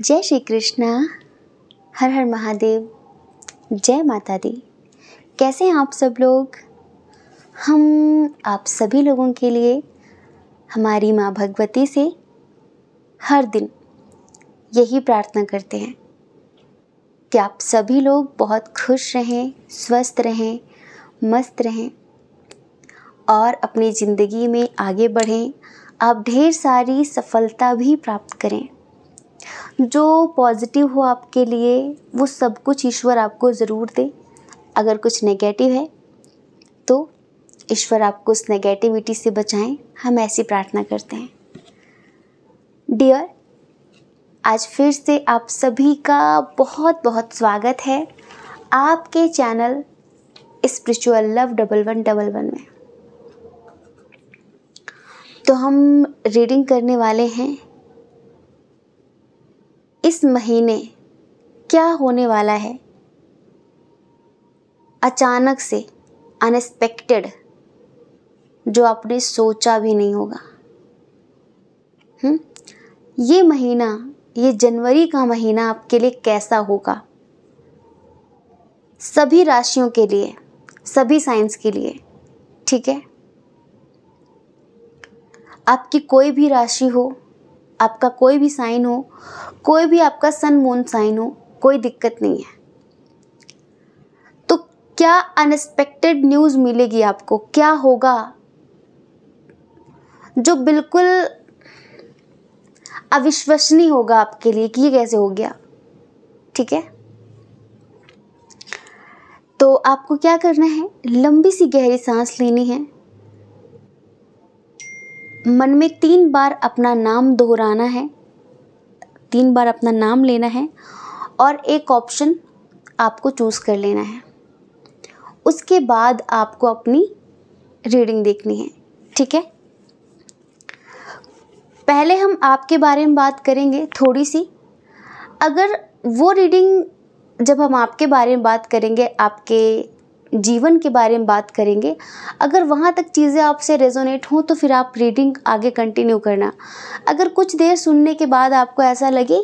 जय श्री कृष्णा। हर हर महादेव। जय माता दी। कैसे हैं आप सब लोग? हम आप सभी लोगों के लिए हमारी माँ भगवती से हर दिन यही प्रार्थना करते हैं कि आप सभी लोग बहुत खुश रहें, स्वस्थ रहें, मस्त रहें और अपनी ज़िंदगी में आगे बढ़ें। आप ढेर सारी सफलता भी प्राप्त करें। जो पॉजिटिव हो आपके लिए, वो सब कुछ ईश्वर आपको ज़रूर दे। अगर कुछ नेगेटिव है तो ईश्वर आपको उस नेगेटिविटी से बचाएँ। हम ऐसी प्रार्थना करते हैं। डियर आज फिर से आप सभी का बहुत बहुत स्वागत है आपके channel spiritual love double one double one में। तो हम रीडिंग करने वाले हैं। इस महीने क्या होने वाला है? अचानक से अनएक्सपेक्टेड जो आपने सोचा भी नहीं होगा। हम्म? ये महीना, ये जनवरी का महीना आपके लिए कैसा होगा? सभी राशियों के लिए, सभी साइंस के लिए, ठीक है? आपकी कोई भी राशि हो आपका कोई भी साइन हो, कोई भी आपका सन मून साइन हो, कोई दिक्कत नहीं है। तो क्या अनएक्सपेक्टेड न्यूज़ मिलेगी आपको? क्या होगा? जो बिल्कुल अविश्वसनीय होगा आपके लिए कि ये कैसे हो गया, ठीक है? तो आपको क्या करना है? लंबी सी गहरी सांस लेनी है। मन में तीन बार अपना नाम दोहराना है, तीन बार अपना नाम लेना है और एक ऑप्शन आपको चूज़ कर लेना है। उसके बाद आपको अपनी रीडिंग देखनी है, ठीक है? पहले हम आपके बारे में बात करेंगे थोड़ी सी। अगर वो रीडिंग जब हम आपके बारे में बात करेंगे, आपके जीवन के बारे में बात करेंगे। अगर वहाँ तक चीज़ें आपसे रेजोनेट हों तो फिर आप रीडिंग आगे कंटिन्यू करना। अगर कुछ देर सुनने के बाद आपको ऐसा लगे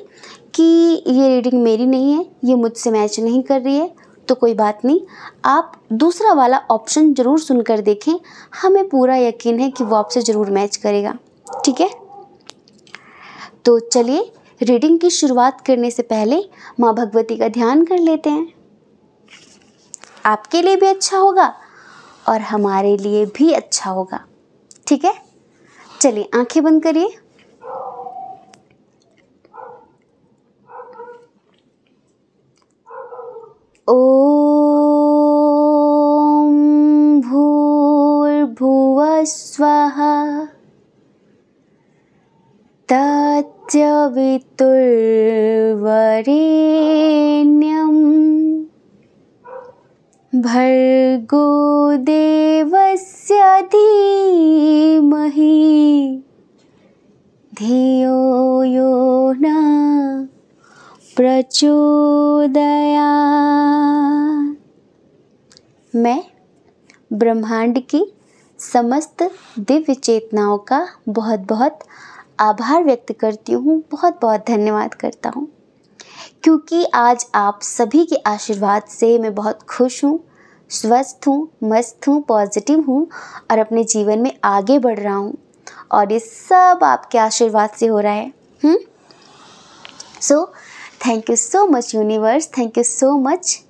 कि ये रीडिंग मेरी नहीं है, ये मुझसे मैच नहीं कर रही है तो कोई बात नहीं। आप दूसरा वाला ऑप्शन ज़रूर सुनकर देखें। हमें पूरा यकीन है कि वो आपसे ज़रूर मैच करेगा। ठीक है? तो चलिए रीडिंग की शुरुआत करने से पहले माँ भगवती का ध्यान कर लेते हैं। आपके लिए भी अच्छा होगा और हमारे लिए भी अच्छा होगा। ठीक है? चलिए, आँखें बंद करिए। ॐ भूर्भुवः स्वः तत्सवितुर्वरेण्यं भर्गो देवस्य धीमहि। धियो यो न प्रचोदया मैं ब्रह्मांड की समस्त दिव्य चेतनाओं का बहुत बहुत आभार व्यक्त करती हूँ। बहुत बहुत धन्यवाद करता हूँ। क्योंकि आज आप सभी के आशीर्वाद से मैं बहुत खुश हूँ, स्वस्थ हूँ, मस्त हूँ पॉजिटिव हूँ और अपने जीवन में आगे बढ़ रहा हूँ। और ये सब आपके आशीर्वाद से हो रहा है so thank you so much universe thank you so much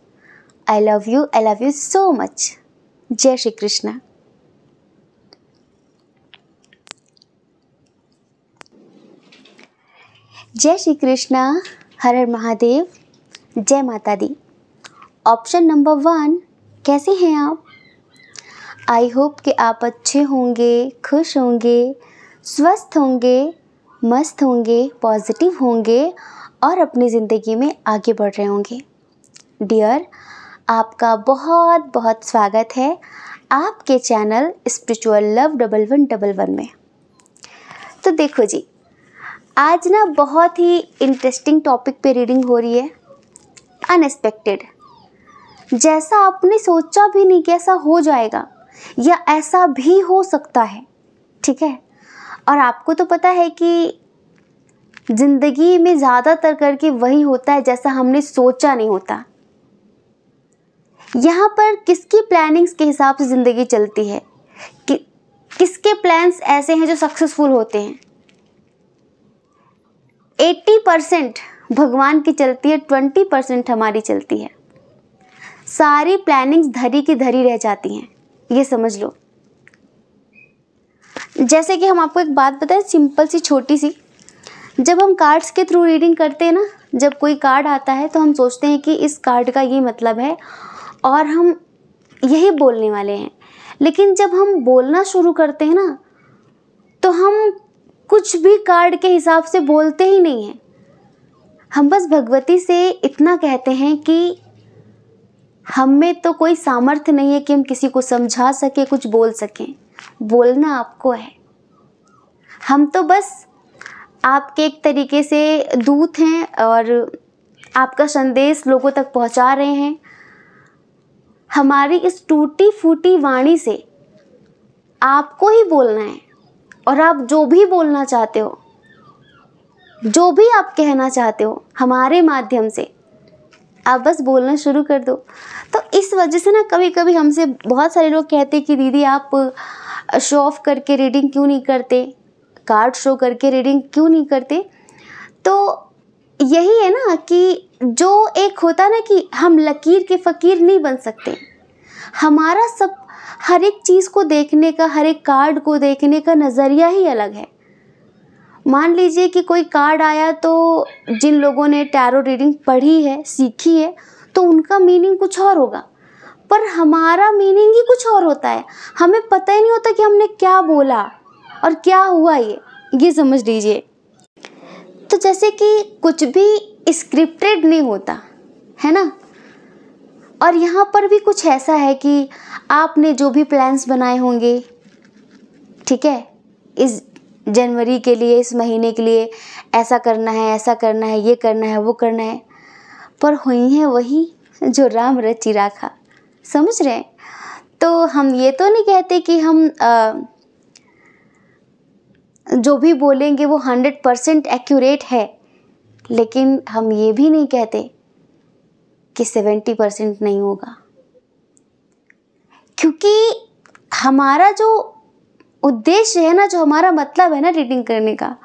I love you I love you so much जय श्री कृष्णा जय श्री कृष्णा हर हर महादेव। जय माता दी ऑप्शन नंबर वन कैसे हैं आप? आई होप कि आप अच्छे होंगे, खुश होंगे, स्वस्थ होंगे, मस्त होंगे पॉजिटिव होंगे और अपनी ज़िंदगी में आगे बढ़ रहे होंगे। डियर आपका बहुत बहुत स्वागत है आपके channel spiritual love double one double one में। तो देखो जी आज ना बहुत ही इंटरेस्टिंग टॉपिक पे रीडिंग हो रही है अनएक्सपेक्टेड जैसा आपने सोचा भी नहीं कि ऐसा हो जाएगा, या ऐसा भी हो सकता है, ठीक है? और आपको तो पता है कि ज़िंदगी में ज़्यादातर करके वही होता है जैसा हमने सोचा नहीं होता। यहाँ पर किसकी प्लानिंग्स के हिसाब से ज़िंदगी चलती है? कि, किसके प्लान्स ऐसे हैं जो सक्सेसफुल होते हैं? एट्टी परसेंट भगवान की चलती है, ट्वेंटी परसेंट हमारी चलती है। सारी प्लानिंग्स धरी की धरी रह जाती हैं, ये समझ लो। जैसे कि हम आपको एक बात बताएँ, सिंपल सी, छोटी सी। जब हम कार्ड्स के थ्रू रीडिंग करते हैं ना, जब कोई कार्ड आता है तो हम सोचते हैं कि इस कार्ड का ये मतलब है और हम यही बोलने वाले हैं। लेकिन जब हम बोलना शुरू करते हैं ना तो हम कुछ भी कार्ड के हिसाब से बोलते ही नहीं हैं। हम बस भगवती से इतना कहते हैं कि हम में तो कोई सामर्थ्य नहीं है कि हम किसी को समझा सके, कुछ बोल सकें। बोलना आपको है। हम तो बस आपके एक तरीके से दूत हैं और आपका संदेश लोगों तक पहुँचा रहे हैं। हमारी इस टूटी फूटी वाणी से आपको ही बोलना है। और आप जो भी बोलना चाहते हो, जो भी आप कहना चाहते हो, हमारे माध्यम से, आप बस बोलना शुरू कर दो। तो इस वजह से ना कभी कभी हमसे बहुत सारे लोग कहते हैं कि, दीदी, आप शो ऑफ़ करके रीडिंग क्यों नहीं करते? कार्ड शो करके रीडिंग क्यों नहीं करते? तो यही है ना कि जो एक होता ना कि हम लकीर के फ़कीर नहीं बन सकते। हमारा सब हर एक चीज़ को देखने का, हर एक कार्ड को देखने का नज़रिया ही अलग है। मान लीजिए कि कोई कार्ड आया तो जिन लोगों ने टैरो रीडिंग पढ़ी है, सीखी है तो उनका मीनिंग कुछ और होगा। पर हमारा मीनिंग ही कुछ और होता है। हमें पता ही नहीं होता कि हमने क्या बोला और क्या हुआ ये। ये समझ लीजिए। तो जैसे कि कुछ भी स्क्रिप्टेड नहीं होता, है ना? और यहाँ पर भी कुछ ऐसा है कि आपने जो भी प्लान्स बनाए होंगे ठीक है? इस जनवरी के लिए इस महीने के लिए ऐसा करना है ऐसा करना है ये करना है वो करना है। पर हुई है वही जो राम रची राखा। समझ रहे हैं? तो हम ये तो नहीं कहते कि हम आ, जो भी बोलेंगे वो हंड्रेड परसेंट एक्यूरेट है लेकिन हम ये भी नहीं कहते कि सेवेंटी परसेंट नहीं होगा। क्योंकि हमारा जो उद्देश्य है ना, जो हमारा मतलब है ना रीडिंग करने का,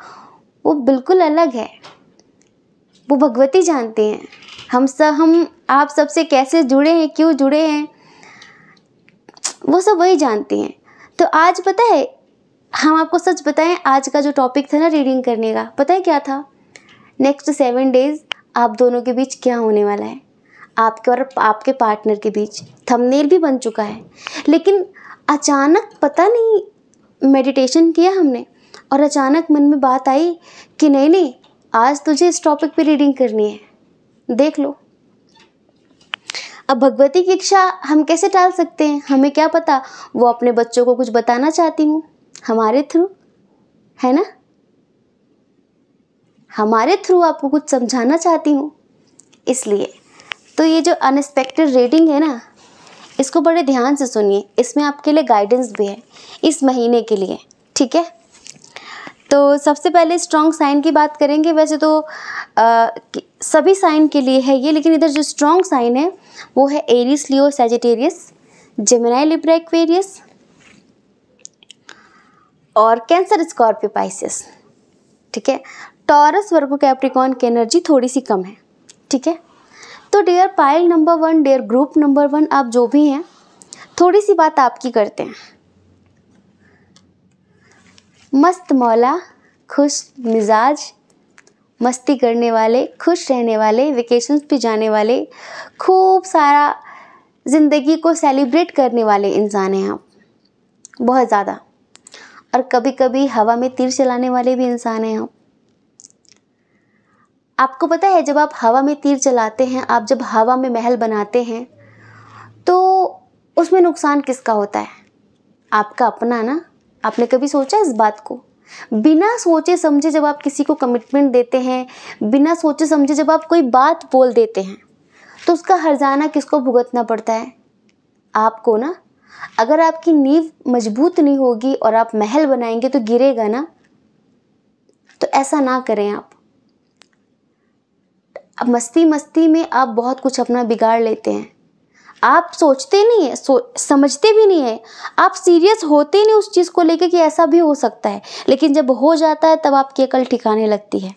वो बिल्कुल अलग है। वो भगवती जानते हैं। हम सब हम, आप सबसे कैसे जुड़े हैं, क्यों जुड़े हैं, वो सब वही जानते हैं। तो आज पता है, हम आपको सच बताएँ, आज का जो टॉपिक था ना रीडिंग करने का, पता है क्या था? नेक्स्ट सेवन डेज़ आप दोनों के बीच क्या होने वाला है? आपके और आपके पार्टनर के बीच थंबनेल भी बन चुका है। लेकिन अचानक पता नहीं मेडिटेशन किया हमने और अचानक मन में बात आई कि नहीं नहीं, आज तुझे इस टॉपिक पे रीडिंग करनी है। देख लो। अब भगवती की इच्छा हम कैसे टाल सकते हैं? हमें क्या पता? वो अपने बच्चों को कुछ बताना चाहती हूँ। हमारे थ्रू है ना? हमारे थ्रू आपको कुछ समझाना चाहती हूँ। इसलिए तो ये जो अनएक्सपेक्टेड रीडिंग है ना इसको बड़े ध्यान से सुनिए। इसमें आपके लिए गाइडेंस भी है इस महीने के लिए ठीक है? तो सबसे पहले स्ट्रॉन्ग साइन की बात करेंगे। वैसे तो आ, सभी साइन के लिए है ये लेकिन इधर जो स्ट्रॉन्ग साइन है वो है Aries Leo Sagittarius Gemini Libra Aquarius और कैंसर स्कॉर्पियो पाइसिस ठीक है? टॉरस वर्गो कैप्रिकॉन की एनर्जी थोड़ी सी कम है ठीक है? तो there pile number one there group number one आप जो भी हैं, थोड़ी सी बात आपकी करते हैं। मस्त मौला, खुश मिजाज, मस्ती करने वाले, खुश रहने वाले वेकेशंस पे जाने वाले, खूब सारा ज़िंदगी को सेलिब्रेट करने वाले इंसान हैं आप। बहुत ज़्यादा। और कभी कभी हवा में तीर चलाने वाले भी इंसान हैं आप। आपको पता है, जब आप हवा में तीर चलाते हैं, आप जब हवा में महल बनाते हैं तो उसमें नुकसान किसका होता है? आपका अपना ना? आपने कभी सोचा इस बात को? बिना सोचे समझे जब आप किसी को कमिटमेंट देते हैं, बिना सोचे समझे जब आप कोई बात बोल देते हैं तो उसका हरजाना किसको भुगतना पड़ता है? आपको ना? अगर आपकी नींव मज़बूत नहीं होगी और आप महल बनाएँगे तो गिरेगा ना? तो ऐसा ना करें आप। अब मस्ती मस्ती में आप बहुत कुछ अपना बिगाड़ लेते हैं। आप सोचते नहीं है, सो, समझते भी नहीं है। आप सीरियस होते नहीं उस चीज़ को लेकर कि ऐसा भी हो सकता है। लेकिन जब हो जाता है, तब आपकी अकल ठिकाने लगती है।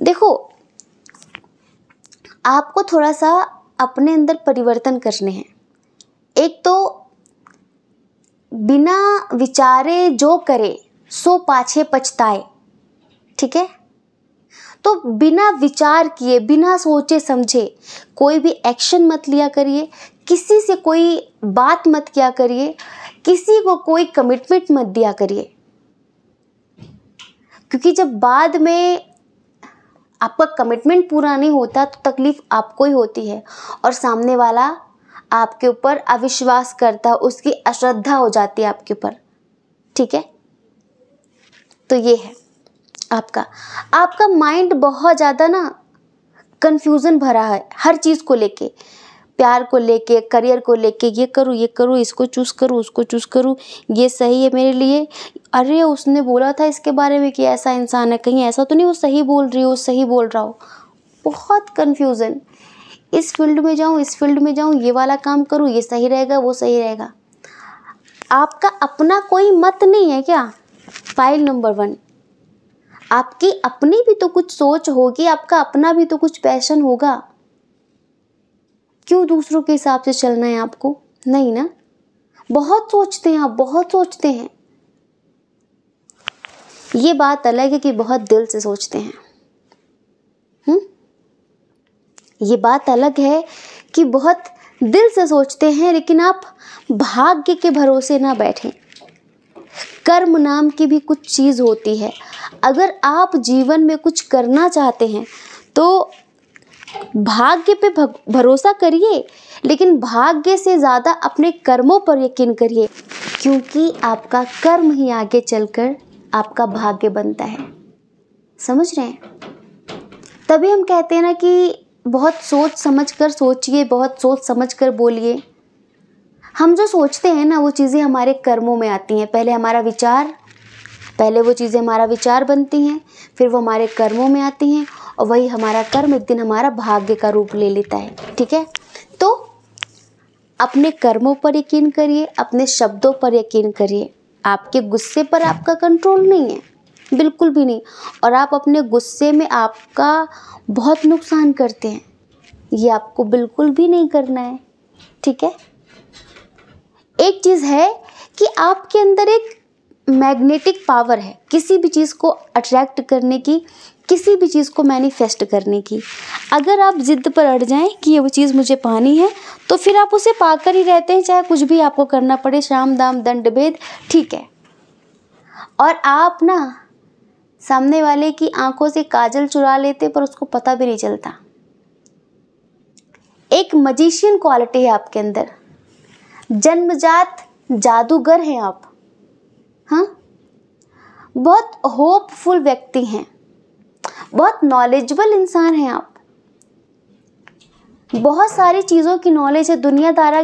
देखो, आपको थोड़ा सा अपने अंदर परिवर्तन करने हैं। एक तो बिना विचारे जो करे, सो पाछे पछताए। ठीक है? तो बिना विचार किए, बिना सोचे समझे कोई भी एक्शन मत लिया करिए, किसी से कोई बात मत किया करिए, किसी को कोई कमिटमेंट मत दिया करिए। क्योंकि जब बाद में आपका कमिटमेंट पूरा नहीं होता तो तकलीफ़ आपको ही होती है और सामने वाला आपके ऊपर अविश्वास करता, उसकी अश्रद्धा हो जाती है आपके ऊपर। ठीक है? तो ये है। आपका। आपका माइंड बहुत ज़्यादा ना कंफ्यूजन भरा है, हर चीज़ को लेके। प्यार को लेके करियर को लेके, ये करूँ ये करूँ, इसको चूज़ करूँ, उसको चूज़ करूँ, ये सही है मेरे लिए। अरे, उसने बोला था इसके बारे में कि ऐसा इंसान है, कहीं ऐसा तो नहीं वो सही बोल रही हो सही बोल रहा हो। बहुत कन्फ्यूज़न इस फ़ील्ड में जाऊँ, इस फ़ील्ड में जाऊँ, ये वाला काम करूँ, ये सही रहेगा, वो सही रहेगा। आपका अपना कोई मत नहीं है क्या? फ़ाइल नंबर वन आपकी अपनी भी तो कुछ सोच होगी, आपका अपना भी तो कुछ पैशन होगा। क्यों दूसरों के हिसाब से चलना है आपको? नहीं ना? बहुत सोचते हैं आप, बहुत सोचते हैं। ये बात अलग है कि बहुत दिल से सोचते हैं। हम्म? ये बात अलग है कि बहुत दिल से सोचते हैं, लेकिन आप भाग्य के भरोसे ना बैठें। कर्म नाम की भी कुछ चीज़ होती है। अगर आप जीवन में कुछ करना चाहते हैं तो भाग्य पे भरोसा करिए, लेकिन भाग्य से ज़्यादा अपने कर्मों पर यकीन करिए, क्योंकि आपका कर्म ही आगे चलकर आपका भाग्य बनता है। समझ रहे हैं? तभी हम कहते हैं ना कि बहुत सोच समझ कर सोचिए, बहुत सोच समझ कर बोलिए। हम जो सोचते हैं ना, वो चीज़ें हमारे कर्मों में आती हैं। पहले हमारा विचार पहले वो चीज़ें हमारा विचार बनती हैं, फिर वो हमारे कर्मों में आती हैं और वही हमारा कर्म एक दिन हमारा भाग्य का रूप ले लेता है, ठीक है? तो अपने कर्मों पर यकीन करिए, अपने शब्दों पर यकीन करिए, आपके गुस्से पर आपका कंट्रोल नहीं है, बिल्कुल भी नहीं, और आप अपने गुस्से में आपका बहुत नुकसान करते हैं, ये आपको बिल्कुल भी नहीं करना है, ठीक है? एक चीज़ है कि आपके अंदर एक मैग्नेटिक पावर है, किसी भी चीज़ को अट्रैक्ट करने की, किसी भी चीज़ को मैनिफेस्ट करने की। अगर आप ज़िद्द पर अड़ जाएँ कि ये वो चीज़ मुझे पानी है तो फिर आप उसे पाकर ही रहते हैं, चाहे कुछ भी आपको करना पड़े शाम दाम, दंड, भेद, ठीक है। और आप ना, सामने वाले की आँखों से काजल चुरा लेते, पर उसको पता भी नहीं चलता। एक मजिशियन क्वालिटी है आपके अंदर। जन्मजात जादूगर हैं आप। हाँ? बहुत होपफुल व्यक्ति हैं। बहुत नॉलेजबल इंसान हैं आप। बहुत सारी चीज़ों की नॉलेज है। दुनियादारा,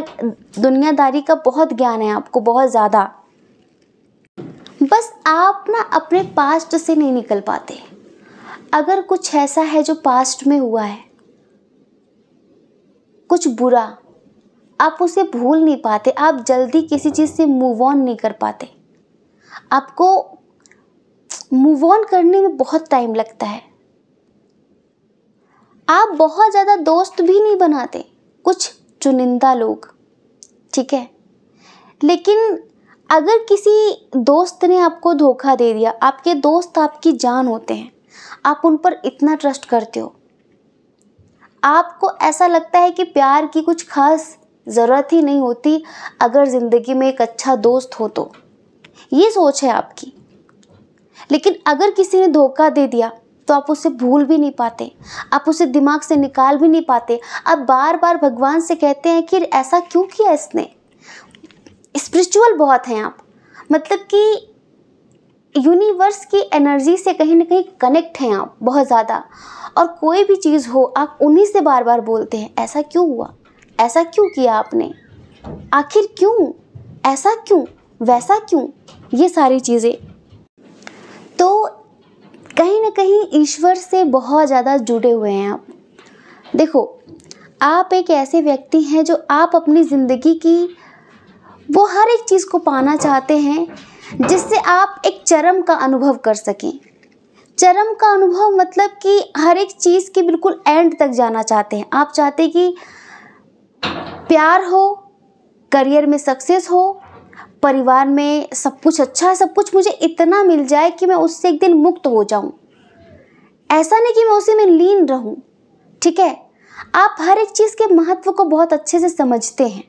दुनियादारी का बहुत ज्ञान है आपको, बहुत ज़्यादा। बस आप ना अपने पास्ट से नहीं निकल पाते। अगर कुछ ऐसा है जो पास्ट में हुआ है, कुछ बुरा, आप उसे भूल नहीं पाते। आप जल्दी किसी चीज़ से मूव ऑन नहीं कर पाते। आपको मूव ऑन करने में बहुत टाइम लगता है। आप बहुत ज़्यादा दोस्त भी नहीं बनाते, कुछ चुनिंदा लोग, ठीक है? लेकिन अगर किसी दोस्त ने आपको धोखा दे दिया, आपके दोस्त आपकी जान होते हैं, आप उन पर इतना ट्रस्ट करते हो। आपको ऐसा लगता है कि प्यार की कुछ खास ज़रूरत ही नहीं होती, अगर ज़िंदगी में एक अच्छा दोस्त हो तो। ये सोच है आपकी। लेकिन अगर किसी ने धोखा दे दिया तो आप उसे भूल भी नहीं पाते, आप उसे दिमाग से निकाल भी नहीं पाते। आप बार बार भगवान से कहते हैं कि ऐसा क्यों किया इसने? स्पिरिचुअल बहुत हैं आप। मतलब कि यूनिवर्स की एनर्जी से कहीं ना कहीं कनेक्ट हैं आप बहुत ज़्यादा। और कोई भी चीज़ हो, आप उन्हीं से बार बार बोलते हैं, ऐसा क्यों हुआ? ऐसा क्यों किया आपने? आखिर क्यों? ऐसा क्यों? वैसा क्यों? ये सारी चीज़ें। तो कहीं ना कहीं ईश्वर से बहुत ज़्यादा जुड़े हुए हैं आप। देखो, आप एक ऐसे व्यक्ति हैं जो आप अपनी ज़िंदगी की वो हर एक चीज़ को पाना चाहते हैं, जिससे आप एक चरम का अनुभव कर सकें। चरम का अनुभव मतलब कि हर एक चीज़ के बिल्कुल एंड तक जाना चाहते हैं। आप चाहते कि प्यार हो, करियर में सक्सेस हो परिवार में सब कुछ अच्छा है, सब कुछ मुझे इतना मिल जाए कि मैं उससे एक दिन मुक्त हो जाऊँ। ऐसा नहीं कि मैं उसी में लीन रहूँ, ठीक है? आप हर एक चीज़ के महत्व को बहुत अच्छे से समझते हैं।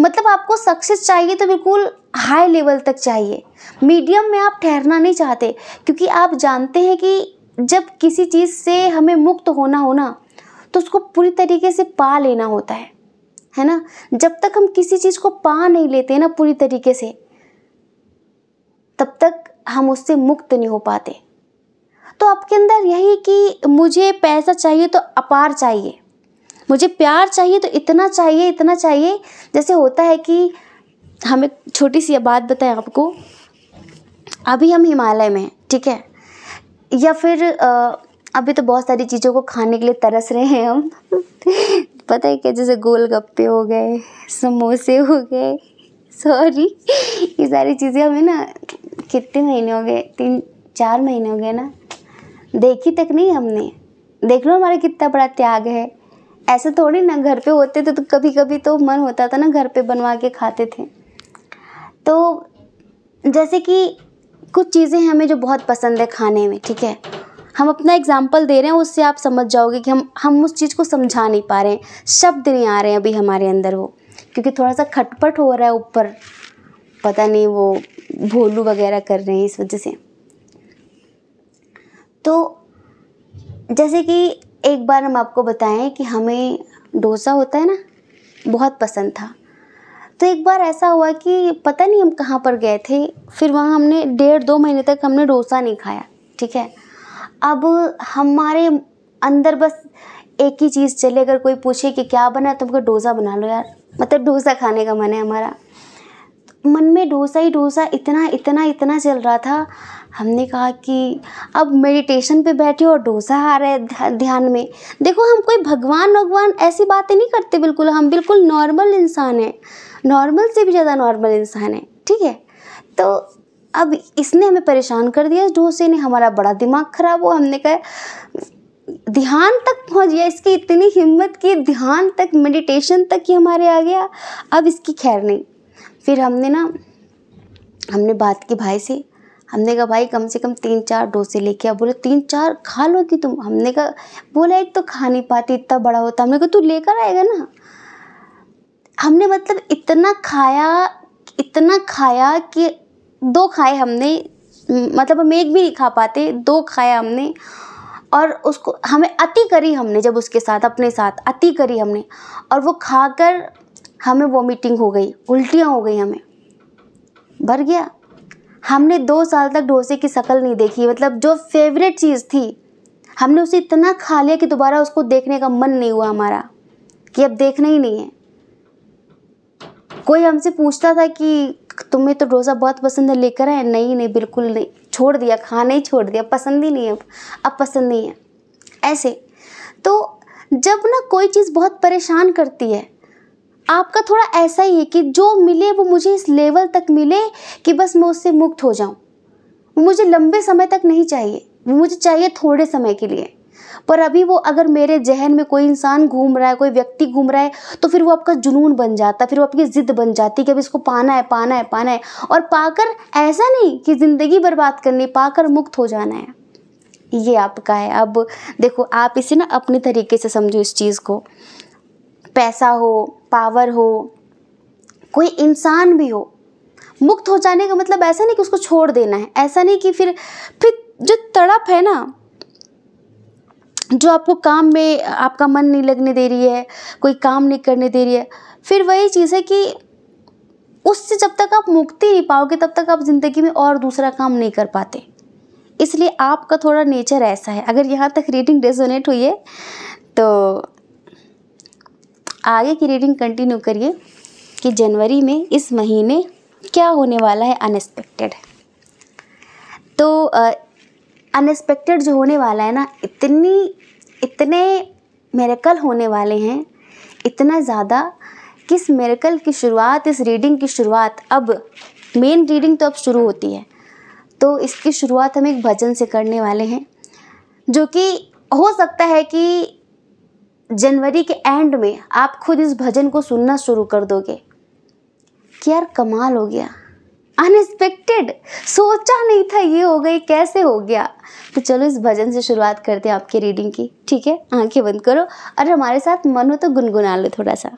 मतलब आपको सक्सेस चाहिए तो बिल्कुल हाई लेवल तक चाहिए। मीडियम में आप ठहरना नहीं चाहते, क्योंकि आप जानते हैं कि जब किसी चीज़ से हमें मुक्त होना होना तो उसको पूरी तरीके से पा लेना होता है। है ना? जब तक हम किसी चीज़ को पा नहीं लेते ना पूरी तरीके से तब तक हम उससे मुक्त नहीं हो पाते। तो आपके अंदर यही कि मुझे पैसा चाहिए तो अपार चाहिए। मुझे प्यार चाहिए तो इतना चाहिए इतना चाहिए। जैसे होता है कि हम छोटी सी बात बताएँ आपको। अभी हम हिमालय में हैं ठीक है? या फिर आ, अभी तो बहुत सारी चीज़ों को खाने के लिए तरस रहे हैं हम। पता है क्या? जैसे गोलगप्पे हो गए, समोसे हो गए सॉरी ये सारी चीज़ें हमें ना कितने महीने हो गए? तीन, चार महीने हो गए ना। देखी तक नहीं हमने। देख लो हमारा कितना बड़ा त्याग है। ऐसा थोड़ी ना, घर पे होते थे तो कभी कभी तो मन होता था ना घर पे बनवा के खाते थे। तो जैसे कि कुछ चीज़ें हमें जो बहुत पसंद है खाने में, ठीक है? हम अपना एग्ज़ाम्पल दे रहे हैं, उससे आप समझ जाओगे कि हम हम उस चीज़ को समझा नहीं पा रहे हैं। शब्द नहीं आ रहे हैं अभी हमारे अंदर वो, क्योंकि थोड़ा सा खटपट हो रहा है ऊपर। पता नहीं वो भोलू वगैरह कर रहे हैं इस वजह से। तो जैसे कि एक बार हम आपको बताएँ कि हमें डोसा होता है ना, बहुत पसंद था। तो एक बार ऐसा हुआ कि पता नहीं हम कहाँ पर गए थे, फिर वहाँ हमने डेढ़ दो महीने तक हमने डोसा नहीं खाया, ठीक है? अब हमारे अंदर बस एक ही चीज़ चले। अगर कोई पूछे कि क्या बना तो हमको डोसा बना लो यार। मतलब डोसा खाने का मन है हमारा। मन में डोसा ही डोसा, इतना इतना इतना चल रहा था। हमने कहा कि अब मेडिटेशन पे बैठे और डोसा आ रहा है ध्यान में। देखो, हम कोई भगवान भगवान ऐसी बातें नहीं करते बिल्कुल। हम बिल्कुल नॉर्मल इंसान हैं। नॉर्मल से भी ज़्यादा नॉर्मल इंसान है। ठीक है? तो अब इसने हमें परेशान कर दिया इस डोसे ने हमारा बड़ा दिमाग खराब हुआ, हमने कहा, ध्यान तक पहुँच गया, इसकी इतनी हिम्मत की, ध्यान तक मेडिटेशन तक ही हमारे आ गया, अब इसकी खैर नहीं। फिर हमने ना, हमने बात की भाई से, हमने कहा, भाई कम से कम तीन चार डोसे लेके आ, बोले तीन चार खा लो कि तुम? हमने कहा, बोला, एक तो खा नहीं पाती, इतना बड़ा होता, हमने कहा, तू लेकर आएगा ना? हमने मतलब इतना खाया इतना खाया कि दो खाए हमने मतलब हम एक भी नहीं खा पाते, दो खाया हमने और उसको, हमें अति करी हमने जब उसके साथ, अपने साथ, अति करी हमने और वो खाकर हमें वॉमिटिंग हो गई, उल्टियाँ हो गई हमें। भर गया। हमने दो साल तक डोसे की शक्ल नहीं देखी मतलब जो फेवरेट चीज़ थी, हमने उसे इतना खा लिया कि दोबारा उसको देखने का मन नहीं हुआ हमारा, कि अब देखना ही नहीं है। कोई हमसे पूछता था कि तुम्हें तो डोसा बहुत पसंद है, लेकर आए। नहीं नहीं, बिल्कुल नहीं। छोड़ दिया, खाना ही छोड़ दिया। पसंद ही नहीं है अब पसंद नहीं है। ऐसे। तो जब ना कोई चीज़ बहुत परेशान करती है, आपका थोड़ा ऐसा ही है कि जो मिले, वो मुझे इस लेवल तक मिले कि बस मैं उससे मुक्त हो जाऊँ। मुझे लंबे समय तक नहीं चाहिए। मुझे चाहिए थोड़े समय के लिए। पर अभी वो अगर मेरे जहन में कोई इंसान घूम रहा है, कोई व्यक्ति घूम रहा है तो फिर वो आपका जुनून बन जाता, फिर वो आपकी ज़िद बन जाती कि अब इसको पाना है पाना है पाना है और पाकर ऐसा नहीं कि ज़िंदगी बर्बाद करनी, पाकर मुक्त हो जाना है। ये आपका है। अब देखो, आप इसे ना अपने तरीके से समझो इस चीज़ को। पैसा हो, पावर हो, कोई इंसान भी हो, मुक्त हो जाने का मतलब ऐसा नहीं कि उसको छोड़ देना है, ऐसा नहीं कि फिर फिर जो तड़प है ना जो आपको काम में, आपका मन नहीं लगने दे रही है, कोई काम नहीं करने दे रही है, फिर वही चीज़ है कि उससे जब तक आप मुक्ति नहीं पाओगे, तब तक आप ज़िंदगी में और दूसरा काम नहीं कर पाते। इसलिए आपका थोड़ा नेचर ऐसा है। अगर यहाँ तक रीडिंग रेजोनेट हुई है तो आगे की रीडिंग कंटिन्यू करिए कि जनवरी में, इस महीने क्या होने वाला है अनएक्सपेक्टेड तो अनएक्सपेक्टेड जो होने वाला है ना, इतनी, इतने मेरेकल होने वाले हैं, इतना ज़्यादा कि इस मेरेकल की शुरुआत, इस रीडिंग की शुरुआत, अब मेन रीडिंग तो अब शुरू होती है। तो इसकी शुरुआत हम एक भजन से करने वाले हैं, जो कि हो सकता है कि जनवरी के एंड में आप खुद इस भजन को सुनना शुरू कर दोगे। कि यार कमाल हो गया। अनएक्सपेक्टेड। सोचा नहीं था ये हो गई, कैसे हो गया? तो चलो इस भजन से शुरुआत करते हैं आपकी रीडिंग की, ठीक है? आँखें बंद करो और हमारे साथ मन हो तो गुनगुना लो थोड़ा सा